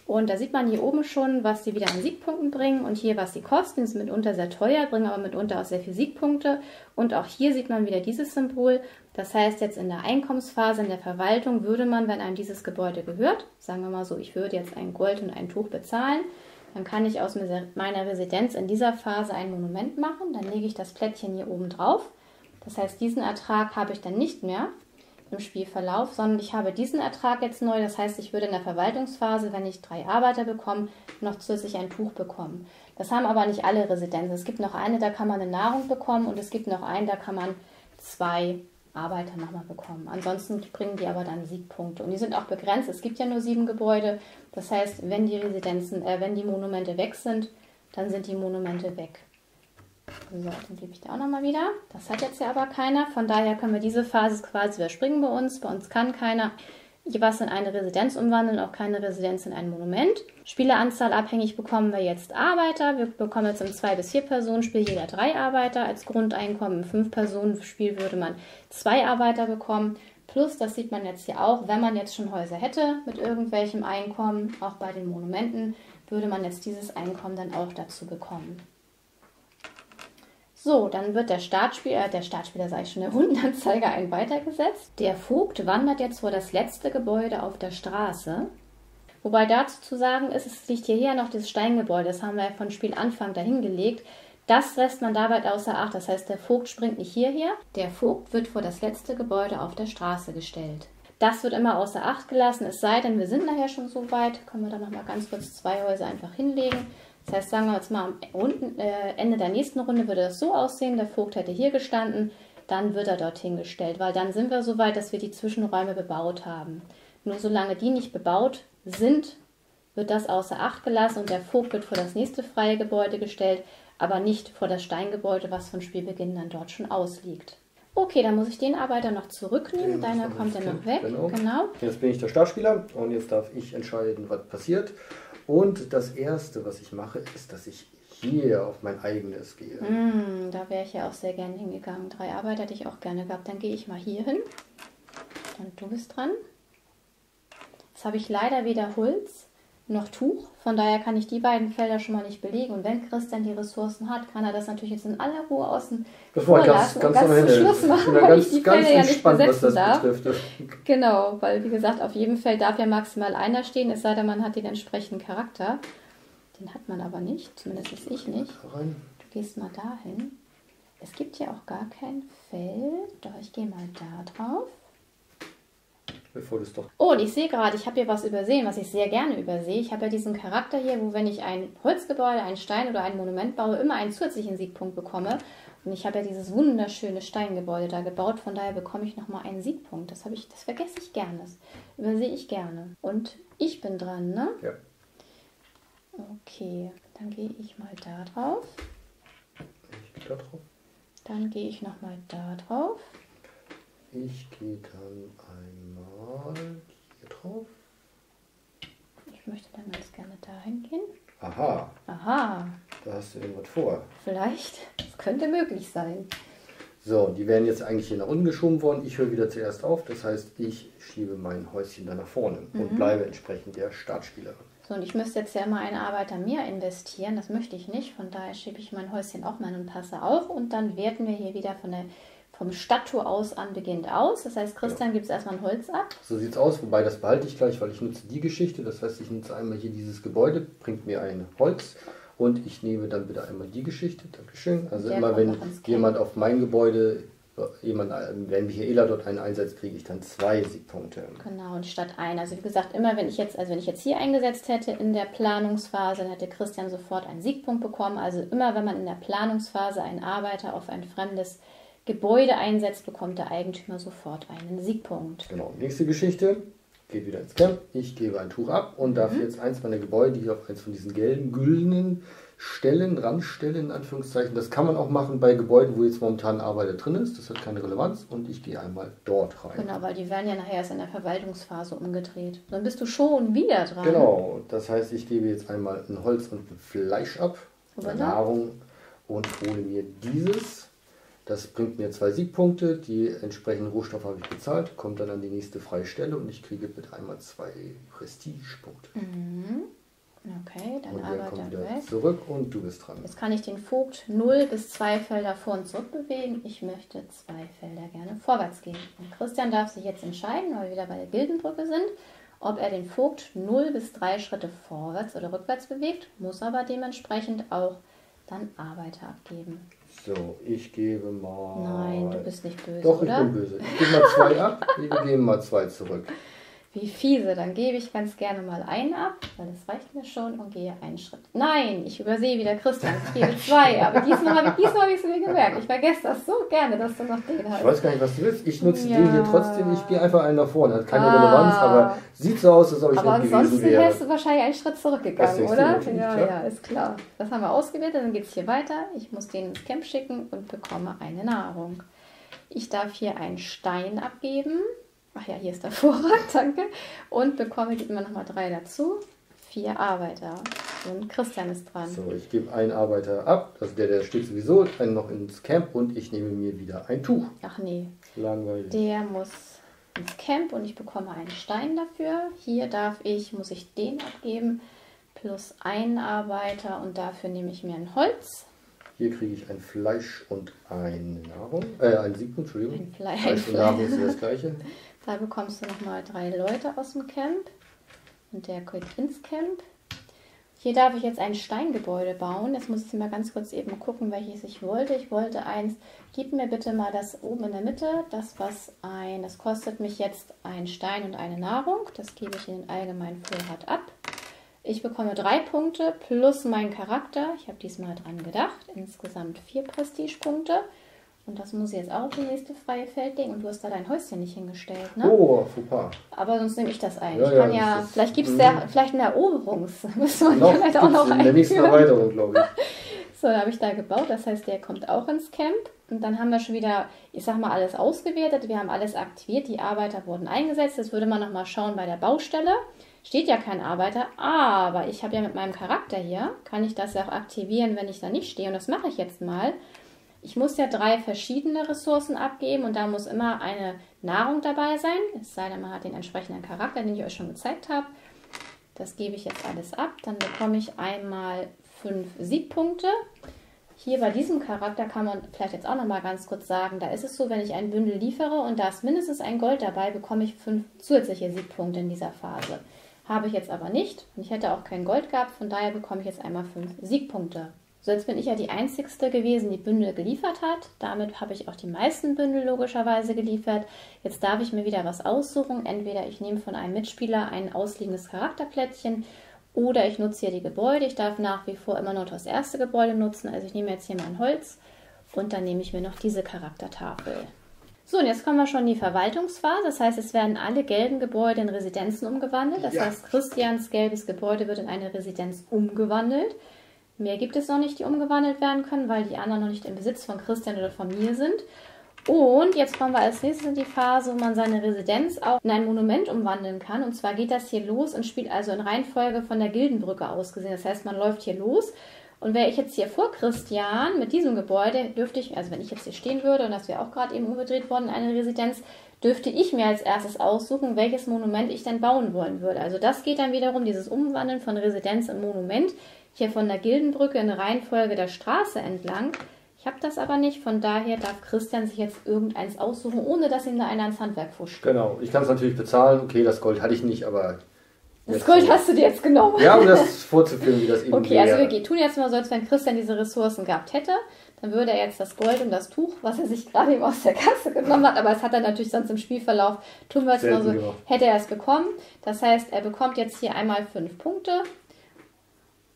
Und da sieht man hier oben schon, was die wieder an Siegpunkten bringen und hier, was sie kosten. Die sind mitunter sehr teuer, bringen aber mitunter auch sehr viele Siegpunkte. Und auch hier sieht man wieder dieses Symbol. Das heißt, jetzt in der Einkommensphase, in der Verwaltung, würde man, wenn einem dieses Gebäude gehört, sagen wir mal so, ich würde jetzt ein Gold und ein Tuch bezahlen, dann kann ich aus meiner Residenz in dieser Phase ein Monument machen. Dann lege ich das Plättchen hier oben drauf. Das heißt, diesen Ertrag habe ich dann nicht mehr im Spielverlauf, sondern ich habe diesen Ertrag jetzt neu. Das heißt, ich würde in der Verwaltungsphase, wenn ich drei Arbeiter bekomme, noch zusätzlich ein Tuch bekommen. Das haben aber nicht alle Residenzen. Es gibt noch eine, da kann man eine Nahrung bekommen und es gibt noch einen, da kann man zwei Arbeiter nochmal bekommen. Ansonsten bringen die aber dann Siegpunkte. Und die sind auch begrenzt. Es gibt ja nur sieben Gebäude. Das heißt, wenn die Residenzen, äh, wenn die Monumente weg sind, dann sind die Monumente weg. So, dann gebe ich da auch nochmal wieder. Das hat jetzt ja aber keiner. Von daher können wir diese Phase quasi überspringen bei uns. Bei uns kann keiner was in eine Residenz umwandeln, auch keine Residenz in ein Monument. Spieleranzahl abhängig bekommen wir jetzt Arbeiter. Wir bekommen jetzt im 2- bis 4-Personen-Spiel jeder drei Arbeiter. Als Grundeinkommen im 5-Personen-Spiel würde man zwei Arbeiter bekommen. Plus, das sieht man jetzt hier auch, wenn man jetzt schon Häuser hätte mit irgendwelchem Einkommen, auch bei den Monumenten, würde man jetzt dieses Einkommen dann auch dazu bekommen. So, dann wird der Startspieler, äh, der Startspieler ich schon, der Rundenanzeiger ein weitergesetzt. Der Vogt wandert jetzt vor das letzte Gebäude auf der Straße. Wobei dazu zu sagen ist, es liegt hierher noch das Steingebäude, das haben wir ja von Spielanfang dahingelegt. Das lässt man dabei außer Acht. Das heißt, der Vogt springt nicht hierher. Der Vogt wird vor das letzte Gebäude auf der Straße gestellt. Das wird immer außer Acht gelassen, es sei denn, wir sind nachher schon so weit. Können wir da nochmal ganz kurz zwei Häuser einfach hinlegen. Das heißt, sagen wir jetzt mal am Runden, äh, Ende der nächsten Runde würde das so aussehen, der Vogt hätte hier gestanden, dann wird er dorthin gestellt, weil dann sind wir so weit, dass wir die Zwischenräume bebaut haben. Nur solange die nicht bebaut sind, wird das außer Acht gelassen und der Vogt wird vor das nächste freie Gebäude gestellt, aber nicht vor das Steingebäude, was von Spielbeginn dann dort schon ausliegt. Okay, dann muss ich den Arbeiter noch zurücknehmen. Den Deiner kommt dann noch noch weg. genau. genau. Jetzt bin ich der Startspieler und jetzt darf ich entscheiden, was passiert. Und das erste, was ich mache, ist, dass ich hier auf mein eigenes gehe. Hm, da wäre ich ja auch sehr gerne hingegangen. Drei Arbeiter hätte ich auch gerne gehabt. Dann gehe ich mal hier hin. Und du bist dran. Jetzt habe ich leider weder Holz noch Tuch. Von daher kann ich die beiden Felder schon mal nicht belegen. Und wenn Christian die Ressourcen hat, kann er das natürlich jetzt in aller Ruhe außen Das war ganz, ganz, und ganz zum. Schluss machen, weil ganz, ich die Felder ja nicht besetzen darf. betrifft. Genau, weil wie gesagt, auf jedem Feld darf ja maximal einer stehen, es sei denn, man hat den entsprechenden Charakter. Den hat man aber nicht, zumindest ist ich nicht. Du gehst mal dahin. Es gibt ja auch gar kein Feld. Doch, ich gehe mal da drauf. Bevor du es doch. Oh, und ich sehe gerade, ich habe hier was übersehen, was ich sehr gerne übersehe. Ich habe ja diesen Charakter hier, wo wenn ich ein Holzgebäude, einen Stein oder ein Monument baue, immer einen zusätzlichen Siegpunkt bekomme. Und ich habe ja dieses wunderschöne Steingebäude da gebaut, von daher bekomme ich nochmal einen Siegpunkt. Das, habe ich, das vergesse ich gerne, das übersehe ich gerne. Und ich bin dran, ne? Ja. Okay, dann gehe ich mal da drauf. Ich gehe da drauf. Dann gehe ich nochmal da drauf. Ich gehe dann einmal hier drauf. Ich möchte dann ganz gerne dahin gehen. Aha, Aha, da hast du irgendwas vor. vielleicht. Das könnte möglich sein. So, die werden jetzt eigentlich hier nach unten geschoben worden. Ich höre wieder zuerst auf. Das heißt, ich schiebe mein Häuschen dann nach vorne und Mhm. bleibe entsprechend der Startspielerin. So, und ich müsste jetzt ja mal einen Arbeiter mehr investieren. Das möchte ich nicht. Von daher schiebe ich mein Häuschen auch mal und passe auch. Und dann werten wir hier wieder von der, vom Stadttor aus an beginnt aus. Das heißt, Christian gibt es erstmal ein Holz ab. So sieht's aus, wobei das behalte ich gleich, weil ich nutze die Geschichte. Das heißt, ich nutze einmal hier dieses Gebäude, bringt mir ein Holz und ich nehme dann bitte einmal die Geschichte. Dankeschön. Also Der immer wenn jemand auf mein Gebäude, jemand, wenn Michaela dort einen einsetzt, kriege ich dann zwei Siegpunkte. Genau, und statt ein. Also wie gesagt, immer wenn ich jetzt, also wenn ich jetzt hier eingesetzt hätte in der Planungsphase, dann hätte Christian sofort einen Siegpunkt bekommen. Also immer wenn man in der Planungsphase einen Arbeiter auf ein fremdes Gebäude einsetzt, bekommt der Eigentümer sofort einen Siegpunkt. Genau, nächste Geschichte. Geht wieder ins Camp. Ich gebe ein Tuch ab und darf jetzt eins meiner Gebäude hier auf eins von diesen gelben, güldenen Stellen, Randstellen in Anführungszeichen. Das kann man auch machen bei Gebäuden, wo jetzt momentan ein Arbeiter drin ist. Das hat keine Relevanz und ich gehe einmal dort rein. Genau, weil die werden ja nachher erst in der Verwaltungsphase umgedreht. Dann bist du schon wieder dran. Genau, das heißt, ich gebe jetzt einmal ein Holz und ein Fleisch ab. Nahrung und hole mir dieses. Das bringt mir zwei Siegpunkte, die entsprechenden Rohstoffe habe ich bezahlt, kommt dann an die nächste freie Stelle und ich kriege bitte einmal zwei Prestigepunkte. Okay, dann Und Arbeiter kommen wieder weg. zurück und du bist dran. Jetzt kann ich den Vogt 0 bis 2 Felder vor und zurück bewegen. Ich möchte zwei Felder gerne vorwärts gehen. Und Christian darf sich jetzt entscheiden, weil wir wieder bei der Gildenbrücke sind, ob er den Vogt 0 bis 3 Schritte vorwärts oder rückwärts bewegt, muss aber dementsprechend auch dann Arbeiter abgeben. So, ich gebe mal. Nein, du bist nicht böse, Doch, oder? ich bin böse. Ich gebe mal zwei ab, wir geben mal zwei zurück. Wie fiese, dann gebe ich ganz gerne mal einen ab, weil das reicht mir schon und gehe einen Schritt. Nein, ich übersehe wieder Christian, ich gebe zwei, aber diesmal habe ich diesmal habe ich es mir gemerkt. Ich vergesse das so gerne, dass du noch den Ich hast. weiß gar nicht, was du willst. Ich nutze Ja. den hier trotzdem. Ich gehe einfach einen nach vorne. Hat keine Ah. Relevanz, aber sieht so aus, als ob ich Aber nicht ansonsten gewesen wäre. wärst du wahrscheinlich einen Schritt zurückgegangen, oder? Ja, ja, ist klar. Das haben wir ausgewählt, dann geht es hier weiter. Ich muss den ins Camp schicken und bekomme eine Nahrung. Ich darf hier einen Stein abgeben. Ach ja, hier ist der Vorrat, danke. Und bekomme immer noch mal drei dazu. Vier Arbeiter. Und Christian ist dran. So, ich gebe einen Arbeiter ab, also der, der steht sowieso, einen noch ins Camp und ich nehme mir wieder ein Tuch. Ach nee, Langweilig. der muss ins Camp und ich bekomme einen Stein dafür. Hier darf ich, muss ich den abgeben, plus einen Arbeiter und dafür nehme ich mir ein Holz. Hier kriege ich ein Fleisch und eine Nahrung. Äh, ein Siegpunkt, Entschuldigung. Ein Fleisch. Fleisch und Nahrung ist das gleiche. Da bekommst du nochmal drei Leute aus dem Camp und der geht ins Camp. Hier darf ich jetzt ein Steingebäude bauen. Jetzt muss ich mal ganz kurz eben gucken, welches ich wollte. Ich wollte eins. Gib mir bitte mal das oben in der Mitte. Das, was ein, das kostet mich jetzt ein Stein und eine Nahrung. Das gebe ich in den allgemeinen Vorrat ab. Ich bekomme drei Punkte plus meinen Charakter. Ich habe diesmal dran gedacht. Insgesamt vier Prestigepunkte. Und das muss ich jetzt auch nächste freie Feld legen. Und du hast da dein Häuschen nicht hingestellt, ne? Oh, Fauxpas. Aber sonst nehme ich das ein. Ja, ich ja, kann das ja, ist- vielleicht gibt es ja vielleicht eine Eroberungs. Müsste man Noch vielleicht auch noch in der nächsten. Erweiterung, glaube ich. So, da habe ich da gebaut. Das heißt, der kommt auch ins Camp. Und dann haben wir schon wieder, ich sag mal, alles ausgewertet. Wir haben alles aktiviert. Die Arbeiter wurden eingesetzt. Jetzt würde man nochmal schauen bei der Baustelle. Steht ja kein Arbeiter, aber ich habe ja mit meinem Charakter hier, kann ich das ja auch aktivieren, wenn ich da nicht stehe. Und das mache ich jetzt mal. Ich muss ja drei verschiedene Ressourcen abgeben und da muss immer eine Nahrung dabei sein. Es sei denn, man hat den entsprechenden Charakter, den ich euch schon gezeigt habe. Das gebe ich jetzt alles ab. Dann bekomme ich einmal fünf Siegpunkte. Hier bei diesem Charakter kann man vielleicht jetzt auch noch mal ganz kurz sagen, da ist es so, wenn ich ein Bündel liefere und da ist mindestens ein Gold dabei, bekomme ich fünf zusätzliche Siegpunkte in dieser Phase. Habe ich jetzt aber nicht und ich hätte auch kein Gold gehabt, von daher bekomme ich jetzt einmal fünf Siegpunkte. So, jetzt bin ich ja die Einzigste gewesen, die Bündel geliefert hat. Damit habe ich auch die meisten Bündel logischerweise geliefert. Jetzt darf ich mir wieder was aussuchen. Entweder ich nehme von einem Mitspieler ein ausliegendes Charakterplättchen oder ich nutze hier die Gebäude. Ich darf nach wie vor immer nur das erste Gebäude nutzen. Also ich nehme jetzt hier mein Holz und dann nehme ich mir noch diese Charaktertafel. So, und jetzt kommen wir schon in die Verwaltungsphase. Das heißt, es werden alle gelben Gebäude in Residenzen umgewandelt. Das ja. heißt, Christians gelbes Gebäude wird in eine Residenz umgewandelt. Mehr gibt es noch nicht, die umgewandelt werden können, weil die anderen noch nicht im Besitz von Christian oder von mir sind. Und jetzt kommen wir als nächstes in die Phase, wo man seine Residenz auch in ein Monument umwandeln kann. Und zwar geht das hier los und spielt also in Reihenfolge von der Gildenbrücke aus gesehen. Das heißt, man läuft hier los. Und wäre ich jetzt hier vor Christian mit diesem Gebäude, dürfte ich, also wenn ich jetzt hier stehen würde und das wäre auch gerade eben umgedreht worden in eine Residenz, dürfte ich mir als erstes aussuchen, welches Monument ich denn bauen wollen würde. Also das geht dann wiederum, dieses Umwandeln von Residenz in Monument, hier von der Gildenbrücke in Reihenfolge der Straße entlang. Ich habe das aber nicht, von daher darf Christian sich jetzt irgendeins aussuchen, ohne dass ihm da einer ins Handwerk fuscht. Genau, ich kann es natürlich bezahlen. Okay, das Gold hatte ich nicht, aber. Das Gold hast du dir jetzt genommen. Ja, um das vorzuführen, wie das eben Okay, wäre. also wir tun jetzt mal so, als wenn Christian diese Ressourcen gehabt hätte. Dann würde er jetzt das Gold und das Tuch, was er sich gerade eben aus der Kasse genommen hat, aber es hat er natürlich sonst im Spielverlauf, tun wir es mal so, hätte er es bekommen. Das heißt, er bekommt jetzt hier einmal fünf Punkte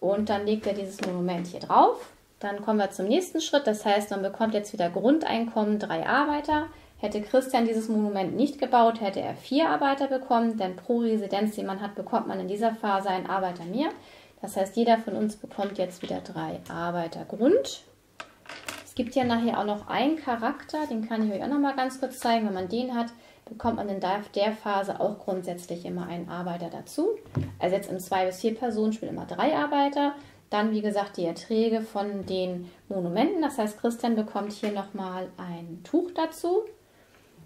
und dann legt er dieses Monument hier drauf. Dann kommen wir zum nächsten Schritt. Das heißt, man bekommt jetzt wieder Grundeinkommen drei Arbeiter. Hätte Christian dieses Monument nicht gebaut, hätte er vier Arbeiter bekommen, denn pro Residenz, die man hat, bekommt man in dieser Phase einen Arbeiter mehr. Das heißt, jeder von uns bekommt jetzt wieder drei Arbeiter Grund. Es gibt ja nachher auch noch einen Charakter, den kann ich euch auch noch mal ganz kurz zeigen. Wenn man den hat, bekommt man in der Phase auch grundsätzlich immer einen Arbeiter dazu. Also jetzt im 2- bis 4-Personen-Spiel immer drei Arbeiter. Dann, wie gesagt, die Erträge von den Monumenten. Das heißt, Christian bekommt hier nochmal ein Tuch dazu.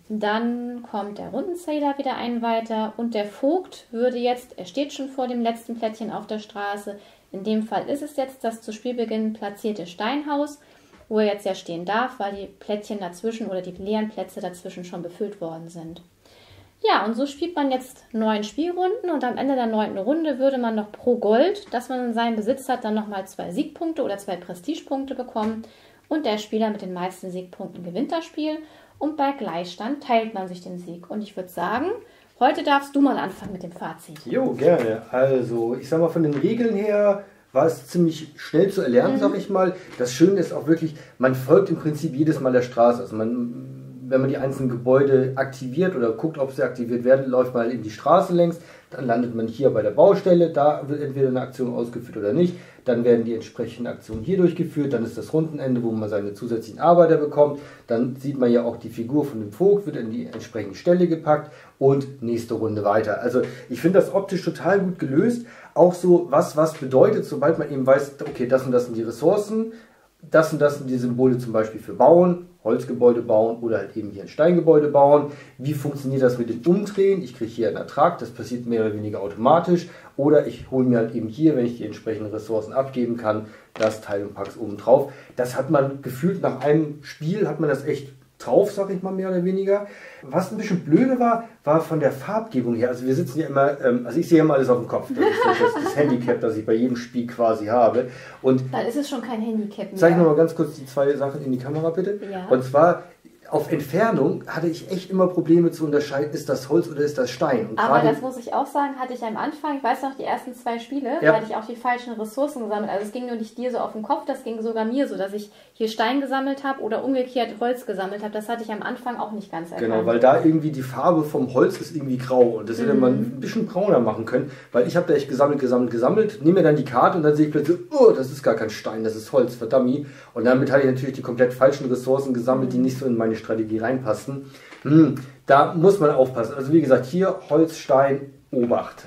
Dann kommt der Rundenzähler wieder ein weiter und der Vogt würde jetzt, er steht schon vor dem letzten Plättchen auf der Straße. In dem Fall ist es jetzt das zu Spielbeginn platzierte Steinhaus wo er jetzt ja stehen darf, weil die Plättchen dazwischen oder die leeren Plätze dazwischen schon befüllt worden sind. Ja, und so spielt man jetzt neun Spielrunden und am Ende der neunten Runde würde man noch pro Gold, das man in seinem Besitz hat, dann nochmal zwei Siegpunkte oder zwei Prestigepunkte bekommen und der Spieler mit den meisten Siegpunkten gewinnt das Spiel und bei Gleichstand teilt man sich den Sieg. Und ich würde sagen, heute darfst du mal anfangen mit dem Fazit. Jo, gerne. Also, ich sag mal, von den Regeln her war es ziemlich schnell zu erlernen, mhm. sag ich mal. Das Schöne ist auch wirklich, man folgt im Prinzip jedes Mal der Straße. Also man, wenn man die einzelnen Gebäude aktiviert oder guckt, ob sie aktiviert werden, läuft man in die Straße längs, dann landet man hier bei der Baustelle, da wird entweder eine Aktion ausgeführt oder nicht. Dann werden die entsprechenden Aktionen hier durchgeführt, dann ist das Rundenende, wo man seine zusätzlichen Arbeiter bekommt. Dann sieht man ja auch die Figur von dem Vogt, wird in die entsprechende Stelle gepackt und nächste Runde weiter. Also ich finde das optisch total gut gelöst, auch so, was was bedeutet, sobald man eben weiß, okay, das und das sind die Ressourcen, das und das sind die Symbole zum Beispiel für Bauen, Holzgebäude bauen oder halt eben hier ein Steingebäude bauen. Wie funktioniert das mit dem Umdrehen? Ich kriege hier einen Ertrag, das passiert mehr oder weniger automatisch. Oder ich hole mir halt eben hier, wenn ich die entsprechenden Ressourcen abgeben kann, das Teil und pack's oben drauf. Das hat man gefühlt nach einem Spiel, hat man das echt drauf, sag ich mal mehr oder weniger. Was ein bisschen blöde war, war von der Farbgebung her. Also wir sitzen ja immer, ähm, also ich sehe immer alles auf dem Kopf. Das ist das, das, Handicap, das ich bei jedem Spiel quasi habe. Und dann ist es schon kein Handicap mehr. Zeig nochmal ganz kurz die zwei Sachen in die Kamera bitte. Ja. Und zwar auf Entfernung hatte ich echt immer Probleme zu unterscheiden, ist das Holz oder ist das Stein. Und Aber das muss ich auch sagen, hatte ich am Anfang, ich weiß noch, die ersten zwei Spiele, ja. da hatte ich auch die falschen Ressourcen gesammelt. Also es ging nur nicht dir so auf den Kopf, das ging sogar mir so, dass ich hier Stein gesammelt habe oder umgekehrt Holz gesammelt habe. Das hatte ich am Anfang auch nicht ganz erkannt. Genau, weil da irgendwie die Farbe vom Holz ist irgendwie grau und das hätte mhm. man ein bisschen brauner machen können, weil ich habe da echt gesammelt, gesammelt, gesammelt, nehme mir dann die Karte und dann sehe ich plötzlich, oh, das ist gar kein Stein, das ist Holz, verdammt. Und damit hatte ich natürlich die komplett falschen Ressourcen gesammelt, die nicht so in meine Strategie reinpassen. Hm, da muss man aufpassen. Also wie gesagt, hier Holzstein, Obacht.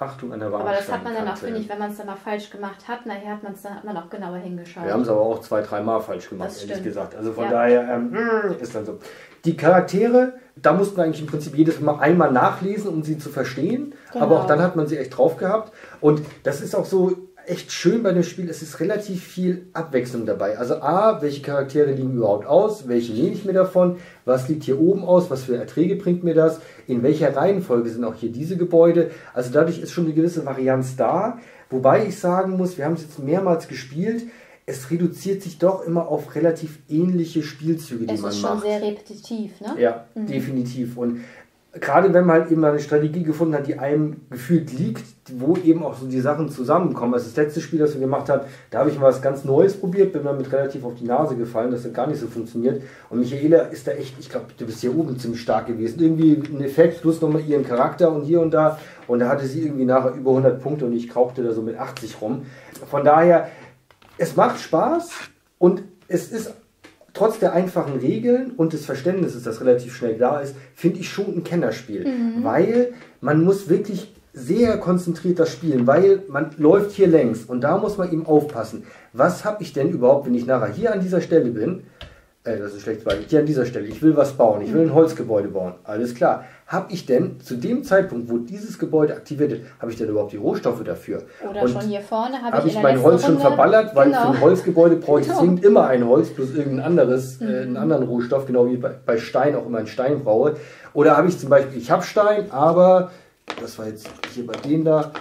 Achtung an der Wand. Aber das hat man dann auch, finde ich, wenn man es dann mal falsch gemacht hat, nachher hat, man's dann, hat man auch genauer hingeschaut. Wir haben es aber auch zwei, dreimal falsch gemacht, ehrlich gesagt. Also von ja. daher ähm, hm, ist dann so. Die Charaktere, da mussten wir eigentlich im Prinzip jedes Mal einmal nachlesen, um sie zu verstehen. Genau. Aber auch dann hat man sie echt drauf gehabt. Und das ist auch so, echt schön bei dem Spiel, es ist relativ viel Abwechslung dabei. Also A, welche Charaktere liegen überhaupt aus, welche nehme ich mir davon, was liegt hier oben aus, was für Erträge bringt mir das, in welcher Reihenfolge sind auch hier diese Gebäude. Also dadurch ist schon eine gewisse Varianz da. Wobei ich sagen muss, wir haben es jetzt mehrmals gespielt, es reduziert sich doch immer auf relativ ähnliche Spielzüge, die es man macht. Es ist schon sehr repetitiv, ne? Ja, mhm. definitiv. Und gerade wenn man halt eben eine Strategie gefunden hat, die einem gefühlt liegt, wo eben auch so die Sachen zusammenkommen. Also das letzte Spiel, das wir gemacht haben, da habe ich mal was ganz Neues probiert, bin damit relativ auf die Nase gefallen, dass das gar nicht so funktioniert. Und Michaela ist da echt, ich glaube, du bist hier oben ziemlich stark gewesen. Irgendwie ein Effekt plus nochmal ihren Charakter und hier und da. Und da hatte sie irgendwie nachher über 100 Punkte und ich krauchte da so mit 80 rum. Von daher, es macht Spaß und es ist trotz der einfachen Regeln und des Verständnisses, das relativ schnell da ist, finde ich schon ein Kennerspiel. Mhm. Weil man muss wirklich sehr konzentriert das spielen, weil man läuft hier längs und da muss man eben aufpassen. Was habe ich denn überhaupt, wenn ich nachher hier an dieser Stelle bin? Äh, das ist schlecht, weil hier an dieser Stelle, ich will was bauen, ich will ein Holzgebäude bauen. Alles klar habe ich denn zu dem Zeitpunkt, wo dieses Gebäude aktiviert wird, habe ich denn überhaupt die Rohstoffe dafür? Oder und schon hier vorne habe hab ich, ich mein Holz schon verballert, weil genau. für ein Holzgebäude brauche ich genau. zwingend immer ein Holz plus irgendein anderes, mhm. äh, einen anderen Rohstoff, genau wie bei, bei Stein auch immer einen Stein brauche. Oder habe ich zum Beispiel, ich habe Stein, aber das war jetzt hier bei dem da,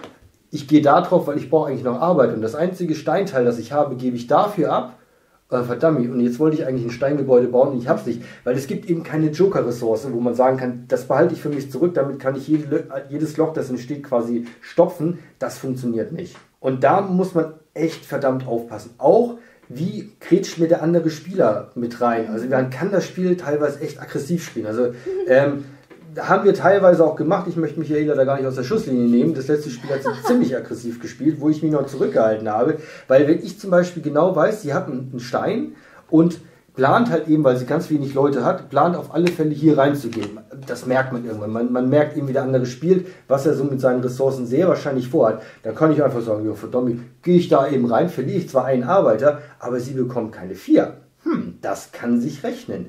ich gehe da drauf, weil ich brauche eigentlich noch Arbeit und das einzige Steinteil, das ich habe, gebe ich dafür ab äh, verdammt, und jetzt wollte ich eigentlich ein Steingebäude bauen und ich habe es nicht, weil es gibt eben keine Joker-Ressource, wo man sagen kann, das behalte ich für mich zurück, damit kann ich jede, jedes Loch, das entsteht, quasi stopfen. Das funktioniert nicht. Und da muss man echt verdammt aufpassen. Auch wie kretscht mir der andere Spieler mit rein? Also man kann das Spiel teilweise echt aggressiv spielen. Also ähm, haben wir teilweise auch gemacht. Ich möchte Michaela da gar nicht aus der Schusslinie nehmen. Das letzte Spiel hat sie ziemlich aggressiv gespielt, wo ich mich noch zurückgehalten habe. Weil wenn ich zum Beispiel genau weiß, sie hat einen Stein und plant halt eben, weil sie ganz wenig Leute hat, plant auf alle Fälle hier reinzugehen. Das merkt man irgendwann. Man, man merkt eben, wie der andere spielt, was er so mit seinen Ressourcen sehr wahrscheinlich vorhat. Da kann ich einfach sagen, ja, verdammt, gehe ich da eben rein, verliere ich zwar einen Arbeiter, aber sie bekommt keine vier. Hm, das kann sich rechnen.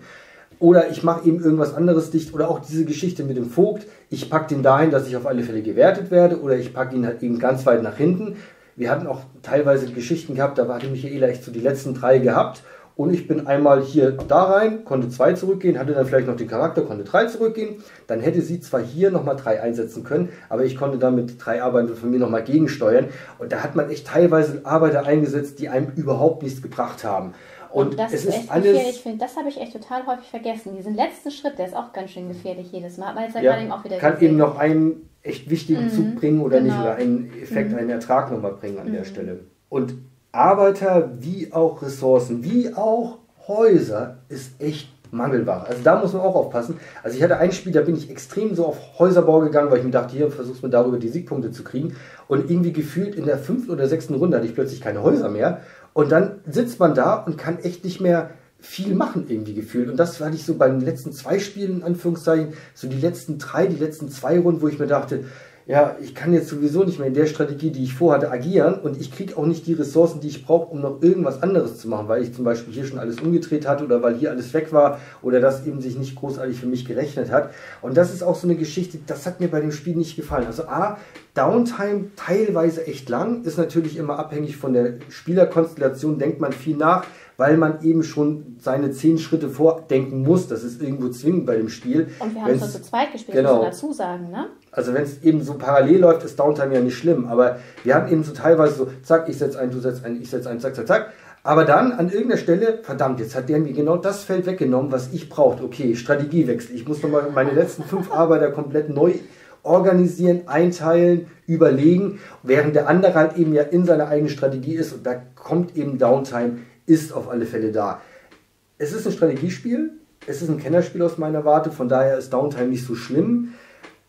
Oder ich mache eben irgendwas anderes dicht. Oder auch diese Geschichte mit dem Vogt. Ich packe den dahin, dass ich auf alle Fälle gewertet werde. Oder ich packe ihn halt eben ganz weit nach hinten. Wir hatten auch teilweise Geschichten gehabt, da hatte Michaela echt so die letzten drei gehabt. Und ich bin einmal hier da rein, konnte zwei zurückgehen, hatte dann vielleicht noch den Charakter, konnte drei zurückgehen. Dann hätte sie zwar hier nochmal drei einsetzen können, aber ich konnte dann mit drei Arbeitern von mir nochmal gegensteuern. Und da hat man echt teilweise Arbeiter eingesetzt, die einem überhaupt nichts gebracht haben. Und, das es ist, echt alles. Gefährlich. Ich finde, das habe ich echt total häufig vergessen. Diesen letzten Schritt, der ist auch ganz schön gefährlich jedes Mal. Aber jetzt ja, gerade eben auch wieder kann gesehen. eben noch einen echt wichtigen mhm, Zug bringen oder genau. nicht oder einen Effekt, mhm. einen Ertrag nochmal bringen an mhm. der Stelle. Und Arbeiter wie auch Ressourcen, wie auch Häuser ist echt Mangelware. Also da muss man auch aufpassen. Also ich hatte ein Spiel, da bin ich extrem so auf Häuserbau gegangen, weil ich mir dachte, hier versuchst du darüber die Siegpunkte zu kriegen. Und irgendwie gefühlt in der fünften oder sechsten Runde hatte ich plötzlich keine Häuser mehr. Und dann sitzt man da und kann echt nicht mehr viel machen irgendwie gefühlt. Und das war nicht so bei den letzten zwei Spielen, in Anführungszeichen, so die letzten drei, die letzten zwei Runden, wo ich mir dachte, ja, ich kann jetzt sowieso nicht mehr in der Strategie, die ich vorhatte, agieren und ich kriege auch nicht die Ressourcen, die ich brauche, um noch irgendwas anderes zu machen, weil ich zum Beispiel hier schon alles umgedreht hatte oder weil hier alles weg war oder das eben sich nicht großartig für mich gerechnet hat. Und das ist auch so eine Geschichte, das hat mir bei dem Spiel nicht gefallen. Also A, Downtime teilweise echt lang, ist natürlich immer abhängig von der Spielerkonstellation, denkt man viel nach, weil man eben schon seine zehn Schritte vordenken muss. Das ist irgendwo zwingend bei dem Spiel. Und wir haben es zu zweit gespielt, genau. muss man dazu sagen, ne? Also wenn es eben so parallel läuft, ist Downtime ja nicht schlimm. Aber wir haben eben so teilweise so, zack, ich setze ein, du setzt ein, ich setze ein, zack, zack, zack. Aber dann an irgendeiner Stelle, verdammt, jetzt hat der mir genau das Feld weggenommen, was ich brauchte. Okay, Strategiewechsel. Ich muss nochmal meine letzten fünf Arbeiter komplett neu organisieren, einteilen, überlegen, während der andere halt eben ja in seiner eigenen Strategie ist und da kommt eben Downtime, ist auf alle Fälle da. Es ist ein Strategiespiel, es ist ein Kennerspiel aus meiner Warte, von daher ist Downtime nicht so schlimm,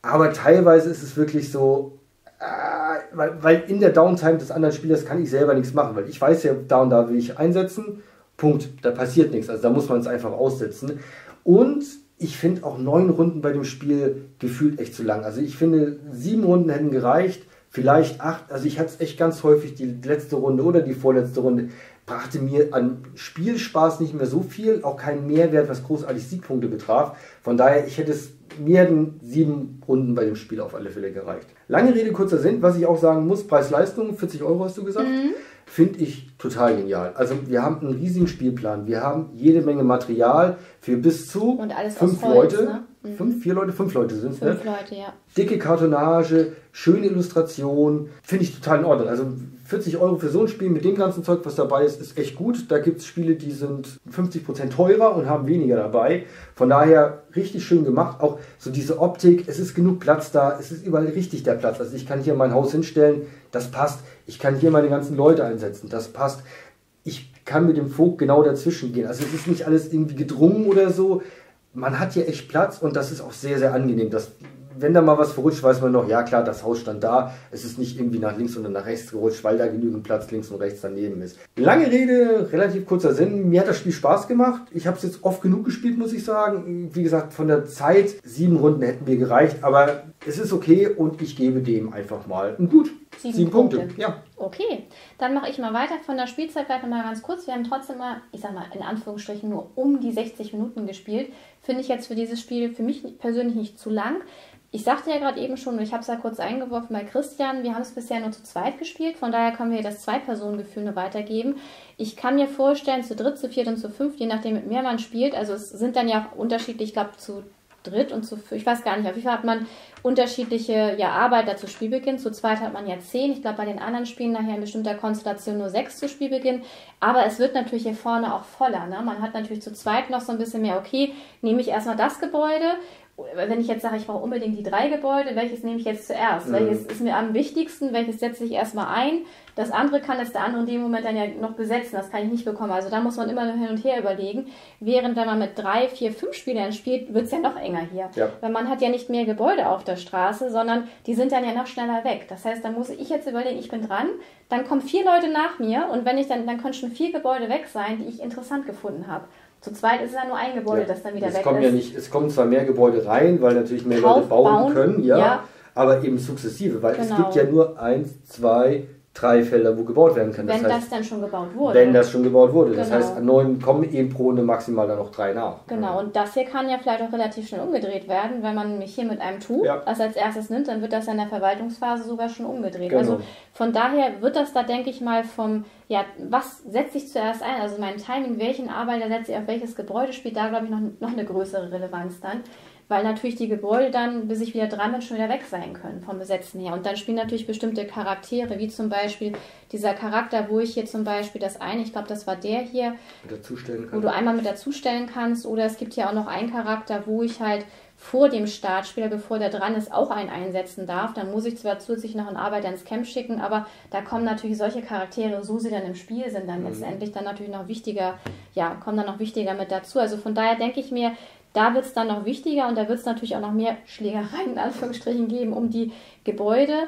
aber teilweise ist es wirklich so, äh, weil, weil in der Downtime des anderen Spielers kann ich selber nichts machen, weil ich weiß ja, da und da will ich einsetzen, Punkt, da passiert nichts, also da muss man es einfach aussetzen und ich finde auch neun Runden bei dem Spiel gefühlt echt zu lang. Also ich finde, sieben Runden hätten gereicht, vielleicht acht. Also ich hatte es echt ganz häufig, die letzte Runde oder die vorletzte Runde brachte mir an Spielspaß nicht mehr so viel, auch keinen Mehrwert, was großartig Siegpunkte betraf. Von daher, ich hätte es mir hätten sieben Runden bei dem Spiel auf alle Fälle gereicht. Lange Rede, kurzer Sinn, was ich auch sagen muss, Preis-Leistung, 40 Euro hast du gesagt. Mhm finde ich total genial. Also wir haben einen riesigen Spielplan, wir haben jede Menge Material für bis zu fünf Holz, Leute. Ne? Mhm. Fünf, vier Leute, fünf Leute sind es. Fünf ne? Leute, ja. Dicke Kartonage, schöne Illustration, finde ich total in Ordnung. Also 40 Euro für so ein Spiel mit dem ganzen Zeug, was dabei ist, ist echt gut. Da gibt es Spiele, die sind 50% teurer und haben weniger dabei. Von daher richtig schön gemacht. Auch so diese Optik, es ist genug Platz da, es ist überall richtig der Platz. Also ich kann hier mein Haus hinstellen, das passt. Ich kann hier meine ganzen Leute einsetzen, das passt. Ich kann mit dem Vogt genau dazwischen gehen. Also es ist nicht alles irgendwie gedrungen oder so. Man hat hier echt Platz und das ist auch sehr, sehr angenehm. Das wenn da mal was verrutscht, weiß man noch, ja klar, das Haus stand da. Es ist nicht irgendwie nach links oder nach rechts gerutscht, weil da genügend Platz links und rechts daneben ist. Lange Rede, relativ kurzer Sinn. Mir hat das Spiel Spaß gemacht. Ich habe es jetzt oft genug gespielt, muss ich sagen. Wie gesagt, von der Zeit, sieben Runden hätten mir gereicht, aber es ist okay und ich gebe dem einfach mal ein Gut. Sieben, Sieben Punkte. Punkte. Ja. Okay, dann mache ich mal weiter von der Spielzeit vielleicht mal ganz kurz. Wir haben trotzdem mal, ich sag mal in Anführungsstrichen nur um die 60 Minuten gespielt. Finde ich jetzt für dieses Spiel für mich persönlich nicht zu lang. Ich sagte ja gerade eben schon, ich habe es ja kurz eingeworfen bei Christian, wir haben es bisher nur zu zweit gespielt, von daher können wir das Zwei-Personen-Gefühl nur weitergeben. Ich kann mir vorstellen, zu dritt, zu viert und zu fünf, je nachdem mit mehr man spielt, also es sind dann ja auch unterschiedlich, ich glaube zu dritt und zu ich weiß gar nicht, auf jeden Fall hat man unterschiedliche ja, Arbeiter zu Spielbeginn. Zu zweit hat man ja zehn. Ich glaube, bei den anderen Spielen nachher in bestimmter Konstellation nur sechs zu Spielbeginn. Aber es wird natürlich hier vorne auch voller. Ne? Man hat natürlich zu zweit noch so ein bisschen mehr, okay, nehme ich erstmal das Gebäude wenn ich jetzt sage, ich brauche unbedingt die drei Gebäude, welches nehme ich jetzt zuerst? Mhm. Welches ist mir am wichtigsten? Welches setze ich erstmal ein? Das andere kann es der andere in dem Moment dann ja noch besetzen. Das kann ich nicht bekommen. Also da muss man immer hin und her überlegen. Während wenn man mit drei, vier, fünf Spielern spielt, wird es ja noch enger hier. Ja. Weil man hat ja nicht mehr Gebäude auf der Straße, sondern die sind dann ja noch schneller weg. Das heißt, da muss ich jetzt überlegen, ich bin dran, dann kommen vier Leute nach mir und wenn ich dann, dann können schon vier Gebäude weg sein, die ich interessant gefunden habe. Zu zweit ist es ja nur ein Gebäude, ja. das dann wieder es weg kommen ist. Ja nicht, es kommen zwar mehr Gebäude rein, weil natürlich mehr Kauf, Leute bauen, bauen, können, ja, ja, aber eben sukzessive, weil genau. es gibt ja nur eins, zwei, drei Felder, wo gebaut werden kann. Das wenn heißt, das dann schon gebaut wurde. Wenn das schon gebaut wurde. Genau. Das heißt, an neun kommen eben pro Runde maximal dann noch drei nach. Genau, und das hier kann ja vielleicht auch relativ schnell umgedreht werden. Wenn man mich hier mit einem Tuch ja. das als erstes nimmt, dann wird das in der Verwaltungsphase sogar schon umgedreht. Genau. Also von daher wird das da, denke ich mal, vom, ja, was setze ich zuerst ein? Also mein Timing, welchen Arbeiter setze ich auf welches Gebäude, spielt da, glaube ich, noch, noch eine größere Relevanz dann weil natürlich die Gebäude dann, bis ich wieder dran bin, schon wieder weg sein können vom Besetzen her. Und dann spielen natürlich bestimmte Charaktere, wie zum Beispiel dieser Charakter, wo ich hier zum Beispiel das eine, ich glaube, das war der hier, wo du einmal mit dazustellen kannst. Oder es gibt ja auch noch einen Charakter, wo ich halt vor dem Startspieler, bevor der dran ist, auch einen einsetzen darf. Dann muss ich zwar zusätzlich noch einen Arbeiter ins Camp schicken, aber da kommen natürlich solche Charaktere, so sie dann im Spiel sind, dann mhm. letztendlich dann natürlich noch wichtiger, ja, kommen dann noch wichtiger mit dazu. Also von daher denke ich mir, da wird es dann noch wichtiger und da wird es natürlich auch noch mehr Schlägereien in Anführungsstrichen geben um die Gebäude.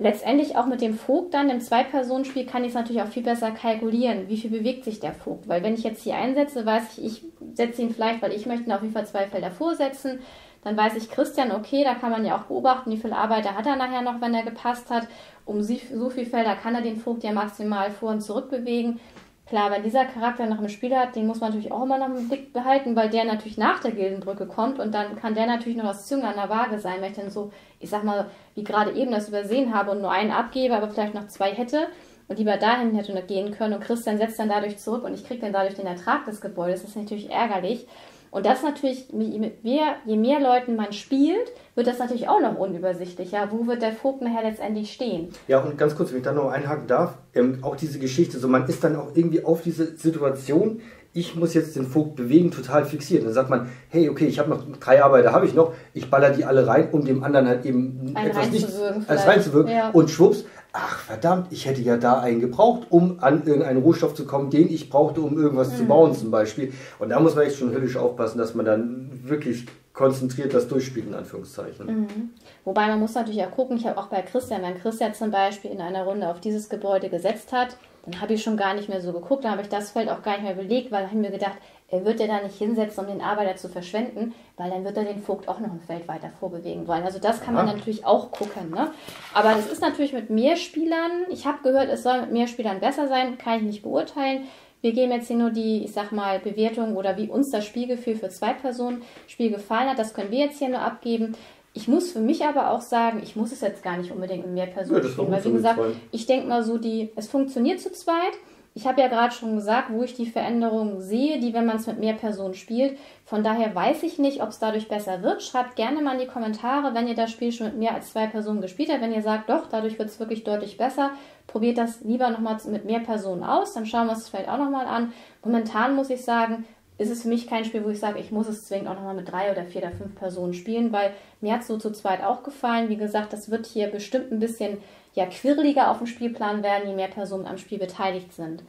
Letztendlich auch mit dem Vogt dann im Zwei-Personen-Spiel kann ich es natürlich auch viel besser kalkulieren, wie viel bewegt sich der Vogt. Weil wenn ich jetzt hier einsetze, weiß ich, ich setze ihn vielleicht, weil ich möchte ihn auf jeden Fall zwei Felder vorsetzen. Dann weiß ich, Christian, okay, da kann man ja auch beobachten, wie viel Arbeiter hat er nachher noch, wenn er gepasst hat. Um so viele Felder kann er den Vogt ja maximal vor und zurück bewegen. Klar, wenn dieser Charakter noch im Spiel hat, den muss man natürlich auch immer noch im Blick behalten, weil der natürlich nach der Gildenbrücke kommt und dann kann der natürlich noch das Zünger an der Waage sein, wenn ich dann so, ich sag mal, wie gerade eben das übersehen habe und nur einen abgebe, aber vielleicht noch zwei hätte und lieber dahin hätte gehen können und Christian setzt dann dadurch zurück und ich kriege dann dadurch den Ertrag des Gebäudes. Das ist natürlich ärgerlich. Und das natürlich, je mehr, je mehr Leuten man spielt, wird das natürlich auch noch unübersichtlicher. Wo wird der Vogt nachher letztendlich stehen? Ja, und ganz kurz, wenn ich da noch einhaken darf, ähm, auch diese Geschichte, so man ist dann auch irgendwie auf diese Situation, ich muss jetzt den Vogt bewegen, total fixiert. Dann sagt man, hey, okay, ich habe noch drei Arbeiter, habe ich noch, ich baller die alle rein, um dem anderen halt eben Ein etwas nicht reinzuwirken als reinzuwirken. Ja. Und schwupps, ach verdammt, ich hätte ja da einen gebraucht, um an irgendeinen Rohstoff zu kommen, den ich brauchte, um irgendwas Mhm. zu bauen zum Beispiel. Und da muss man echt schon höllisch aufpassen, dass man dann wirklich konzentriert das durchspielt, in Anführungszeichen. Mhm. Wobei man muss natürlich auch gucken, ich habe auch bei Christian, wenn Christian zum Beispiel in einer Runde auf dieses Gebäude gesetzt hat, dann habe ich schon gar nicht mehr so geguckt, dann habe ich das Feld auch gar nicht mehr belegt, weil ich mir gedacht, er wird ja da nicht hinsetzen, um den Arbeiter zu verschwenden, weil dann wird er den Vogt auch noch ein Feld weiter vorbewegen wollen. Also das kann man Ja. natürlich auch gucken. Ne? Aber das ist natürlich mit mehr Spielern, ich habe gehört, es soll mit mehr Spielern besser sein, kann ich nicht beurteilen. Wir geben jetzt hier nur die, ich sag mal, Bewertung oder wie uns das Spielgefühl für zwei Personen Spiel gefallen hat. Das können wir jetzt hier nur abgeben. Ich muss für mich aber auch sagen, ich muss es jetzt gar nicht unbedingt mit mehr Personen Ja, spielen. Weil wie gesagt, ich denke mal so, die, es funktioniert zu zweit. Ich habe ja gerade schon gesagt, wo ich die Veränderungen sehe, die, wenn man es mit mehr Personen spielt. Von daher weiß ich nicht, ob es dadurch besser wird. Schreibt gerne mal in die Kommentare, wenn ihr das Spiel schon mit mehr als zwei Personen gespielt habt. Wenn ihr sagt, doch, dadurch wird es wirklich deutlich besser, probiert das lieber nochmal mit mehr Personen aus. Dann schauen wir es vielleicht auch nochmal an. Momentan muss ich sagen, ist es für mich kein Spiel, wo ich sage, ich muss es zwingend auch nochmal mit drei oder vier oder fünf Personen spielen, weil mir hat es so zu zweit auch gefallen. Wie gesagt, das wird hier bestimmt ein bisschen ja, quirliger auf dem Spielplan werden, je mehr Personen am Spiel beteiligt sind.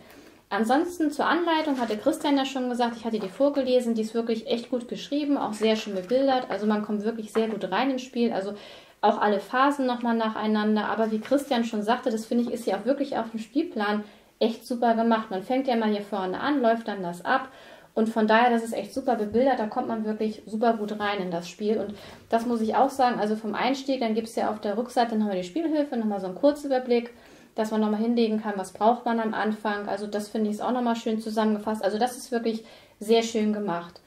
Ansonsten zur Anleitung hatte Christian ja schon gesagt, ich hatte die vorgelesen, die ist wirklich echt gut geschrieben, auch sehr schön bebildert. Also man kommt wirklich sehr gut rein ins Spiel. Also auch alle Phasen nochmal nacheinander. Aber wie Christian schon sagte, das finde ich ist ja auch wirklich auf dem Spielplan echt super gemacht. Man fängt ja mal hier vorne an, läuft dann das ab. Und von daher, das ist echt super bebildert, da kommt man wirklich super gut rein in das Spiel. Und das muss ich auch sagen, also vom Einstieg, dann gibt es ja auf der Rückseite nochmal die Spielhilfe, nochmal so einen Kurzüberblick, dass man nochmal hinlegen kann, was braucht man am Anfang. Also das finde ich ist auch nochmal schön zusammengefasst. Also das ist wirklich sehr schön gemacht.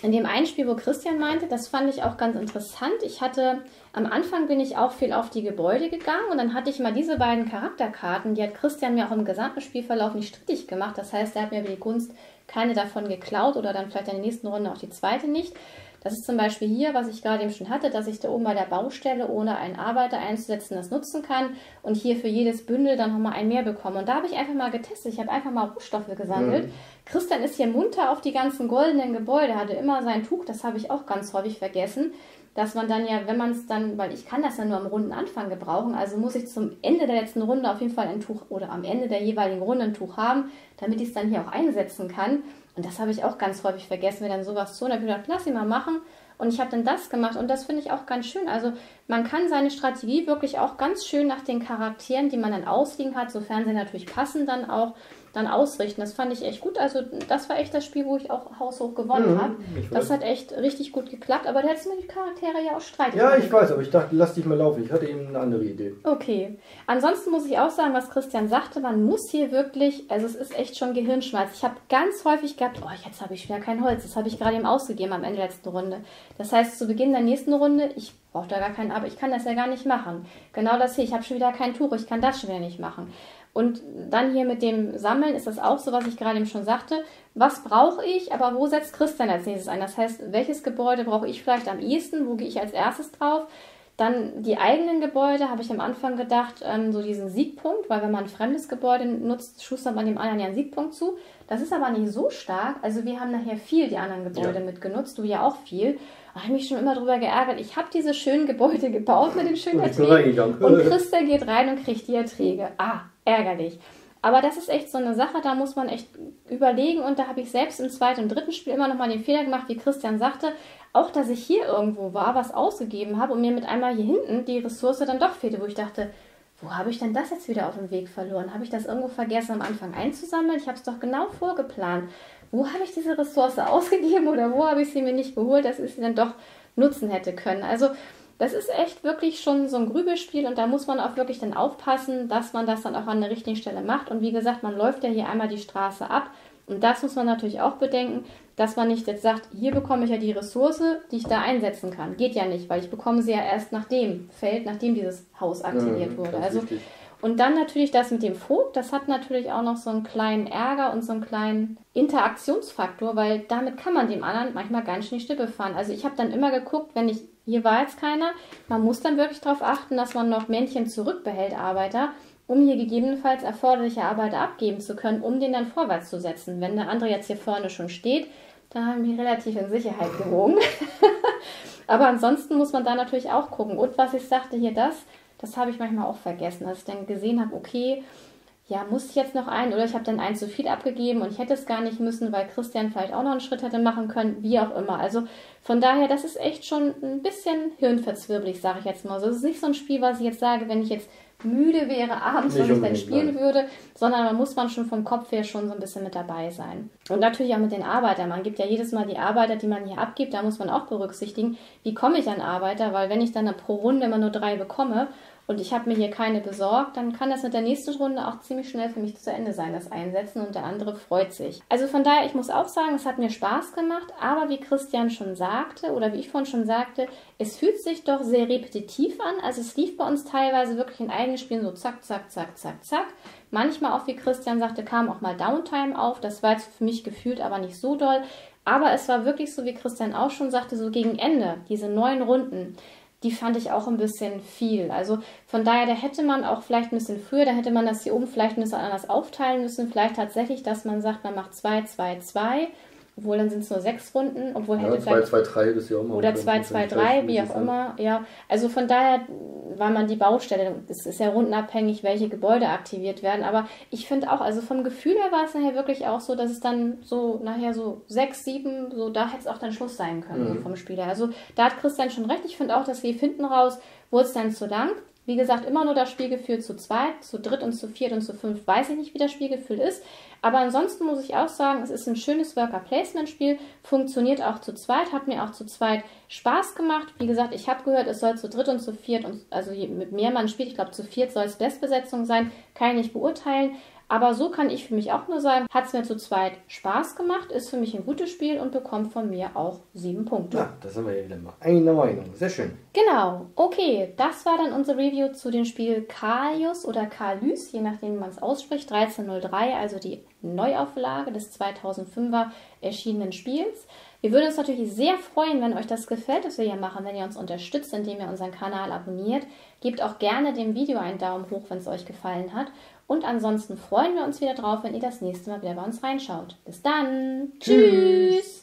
In dem einen Spiel, wo Christian meinte, das fand ich auch ganz interessant. Ich hatte, am Anfang bin ich auch viel auf die Gebäude gegangen und dann hatte ich mal diese beiden Charakterkarten, die hat Christian mir auch im gesamten Spielverlauf nicht strittig gemacht. Das heißt, er hat mir über die Gunst keine davon geklaut oder dann vielleicht in der nächsten Runde auch die zweite nicht. Das ist zum Beispiel hier, was ich gerade eben schon hatte, dass ich da oben bei der Baustelle, ohne einen Arbeiter einzusetzen, das nutzen kann und hier für jedes Bündel dann nochmal ein mehr bekomme. Und da habe ich einfach mal getestet. Ich habe einfach mal Rohstoffe gesammelt. Christian ist hier munter auf die ganzen goldenen Gebäude, hatte immer sein Tuch, das habe ich auch ganz häufig vergessen, dass man dann ja, wenn man es dann, weil ich kann das ja nur am Rundenanfang gebrauchen, also muss ich zum Ende der letzten Runde auf jeden Fall ein Tuch oder am Ende der jeweiligen Runde ein Tuch haben, damit ich es dann hier auch einsetzen kann. Und das habe ich auch ganz häufig vergessen, mir dann sowas zu. Und habe ich gedacht, lass ihn mal machen. Und ich habe dann das gemacht und das finde ich auch ganz schön. Also man kann seine Strategie wirklich auch ganz schön nach den Charakteren, die man dann ausliegen hat, sofern sie natürlich passen, dann auch dann ausrichten. Das fand ich echt gut. Also das war echt das Spiel, wo ich auch haushoch gewonnen Mhm, habe. Das hat echt richtig gut geklappt. Aber da hättest du mir die Charaktere ja auch streiten Ja, ich weiß, aber ich dachte, lass dich mal laufen. Ich hatte eben eine andere Idee. Okay. Ansonsten muss ich auch sagen, was Christian sagte, man muss hier wirklich, also es ist echt schon Gehirnschmalz. Ich habe ganz häufig gehabt, oh, jetzt habe ich wieder kein Holz. Das habe ich gerade eben ausgegeben am Ende der letzten Runde. Das heißt, zu Beginn der nächsten Runde, ich brauche da gar keinen, aber ich kann das ja gar nicht machen. Genau das hier, ich habe schon wieder kein Tuch, ich kann das schon wieder nicht machen. Und dann hier mit dem Sammeln ist das auch so, was ich gerade eben schon sagte. Was brauche ich, aber wo setzt Christian als nächstes ein? Das heißt, welches Gebäude brauche ich vielleicht am ehesten? Wo gehe ich als erstes drauf? Dann die eigenen Gebäude, habe ich am Anfang gedacht, ähm, so diesen Siegpunkt, weil wenn man ein fremdes Gebäude nutzt, schustert man dem anderen ja einen Siegpunkt zu. Das ist aber nicht so stark. Also wir haben nachher viel die anderen Gebäude Ja. mitgenutzt, du ja auch viel. Habe ich mich schon immer drüber geärgert. Ich habe diese schönen Gebäude gebaut mit den schönen Erträgen. Und Christa geht rein und kriegt die Erträge. Ah, ärgerlich. Aber das ist echt so eine Sache, da muss man echt überlegen. Und da habe ich selbst im zweiten und dritten Spiel immer noch mal den Fehler gemacht, wie Christian sagte. Auch, dass ich hier irgendwo war, was ausgegeben habe und mir mit einmal hier hinten die Ressource dann doch fehlte, wo ich dachte, wo habe ich denn das jetzt wieder auf dem Weg verloren? Habe ich das irgendwo vergessen am Anfang einzusammeln? Ich habe es doch genau vorgeplant. Wo habe ich diese Ressource ausgegeben oder wo habe ich sie mir nicht geholt, dass ich sie dann doch nutzen hätte können? Also das ist echt wirklich schon so ein Grübelspiel und da muss man auch wirklich dann aufpassen, dass man das dann auch an der richtigen Stelle macht. Und wie gesagt, man läuft ja hier einmal die Straße ab und das muss man natürlich auch bedenken, dass man nicht jetzt sagt, hier bekomme ich ja die Ressource, die ich da einsetzen kann. Geht ja nicht, weil ich bekomme sie ja erst nach dem Feld, nachdem dieses Haus aktiviert Mhm, wurde. Also wichtig. Und dann natürlich das mit dem Vogt, das hat natürlich auch noch so einen kleinen Ärger und so einen kleinen Interaktionsfaktor, weil damit kann man dem anderen manchmal ganz schön die Stippe fahren. Also ich habe dann immer geguckt, wenn ich, hier war jetzt keiner, man muss dann wirklich darauf achten, dass man noch Männchen zurückbehält, Arbeiter, um hier gegebenenfalls erforderliche Arbeiter abgeben zu können, um den dann vorwärts zu setzen. Wenn der andere jetzt hier vorne schon steht, dann haben wir relativ in Sicherheit gewogen. Aber ansonsten muss man da natürlich auch gucken. Und was ich sagte hier, das, das habe ich manchmal auch vergessen, dass ich dann gesehen habe, okay, ja, muss ich jetzt noch einen oder ich habe dann einen zu viel abgegeben und ich hätte es gar nicht müssen, weil Christian vielleicht auch noch einen Schritt hätte machen können, wie auch immer. Also von daher, das ist echt schon ein bisschen hirnverzwirbelig, sage ich jetzt mal. Also es ist nicht so ein Spiel, was ich jetzt sage, wenn ich jetzt müde wäre abends, wenn ich dann spielen nein. würde, sondern da muss man schon vom Kopf her schon so ein bisschen mit dabei sein. Und natürlich auch mit den Arbeitern. Man gibt ja jedes Mal die Arbeiter, die man hier abgibt, da muss man auch berücksichtigen, wie komme ich an Arbeiter, weil wenn ich dann pro Runde immer nur drei bekomme und ich habe mir hier keine besorgt, dann kann das mit der nächsten Runde auch ziemlich schnell für mich zu Ende sein, das Einsetzen und der andere freut sich. Also von daher, ich muss auch sagen, es hat mir Spaß gemacht, aber wie Christian schon sagte oder wie ich vorhin schon sagte, es fühlt sich doch sehr repetitiv an. Also es lief bei uns teilweise wirklich in eigenen Spielen so zack, zack, zack, zack, zack. Manchmal auch, wie Christian sagte, kam auch mal Downtime auf. Das war jetzt für mich gefühlt aber nicht so doll. Aber es war wirklich so, wie Christian auch schon sagte, so gegen Ende, diese neun Runden die fand ich auch ein bisschen viel. Also von daher, da hätte man auch vielleicht ein bisschen früher, da hätte man das hier oben vielleicht ein bisschen anders aufteilen müssen. Vielleicht tatsächlich, dass man sagt, man macht 2, 2, 2 obwohl dann sind es nur sechs Runden, obwohl ja, hätte 2, 2, 3 das ja auch mal. Oder 2, 2, 3, wie auch immer. Ja, also von daher war man die Baustelle. Es ist ja rundenabhängig, welche Gebäude aktiviert werden. Aber ich finde auch, also vom Gefühl her war es nachher wirklich auch so, dass es dann so nachher so 6, 7, so da hätte es auch dann Schluss sein können mhm. vom Spieler. Also da hat Christian schon recht. Ich finde auch, dass wir hinten raus wurde es dann zu lang. Wie gesagt, immer nur das Spielgefühl zu zweit, zu dritt und zu viert und zu fünf weiß ich nicht, wie das Spielgefühl ist. Aber ansonsten muss ich auch sagen, es ist ein schönes Worker-Placement-Spiel, funktioniert auch zu zweit, hat mir auch zu zweit Spaß gemacht. Wie gesagt, ich habe gehört, es soll zu dritt und zu viert, und, also mit mehr man spielt, ich glaube zu viert soll es Bestbesetzung sein, kann ich nicht beurteilen. Aber so kann ich für mich auch nur sagen, hat es mir zu zweit Spaß gemacht, ist für mich ein gutes Spiel und bekommt von mir auch sieben Punkte. Ja, das haben wir ja wieder mal eine Meinung. Sehr schön. Genau. Okay, das war dann unser Review zu dem Spiel Kalius oder Kalys, je nachdem wie man es ausspricht. 1303, also die Neuauflage des 2005er erschienenen Spiels. Wir würden uns natürlich sehr freuen, wenn euch das gefällt, was wir hier machen, wenn ihr uns unterstützt, indem ihr unseren Kanal abonniert. Gebt auch gerne dem Video einen Daumen hoch, wenn es euch gefallen hat. Und ansonsten freuen wir uns wieder drauf, wenn ihr das nächste Mal wieder bei uns reinschaut. Bis dann. Tschüss. Tschüss.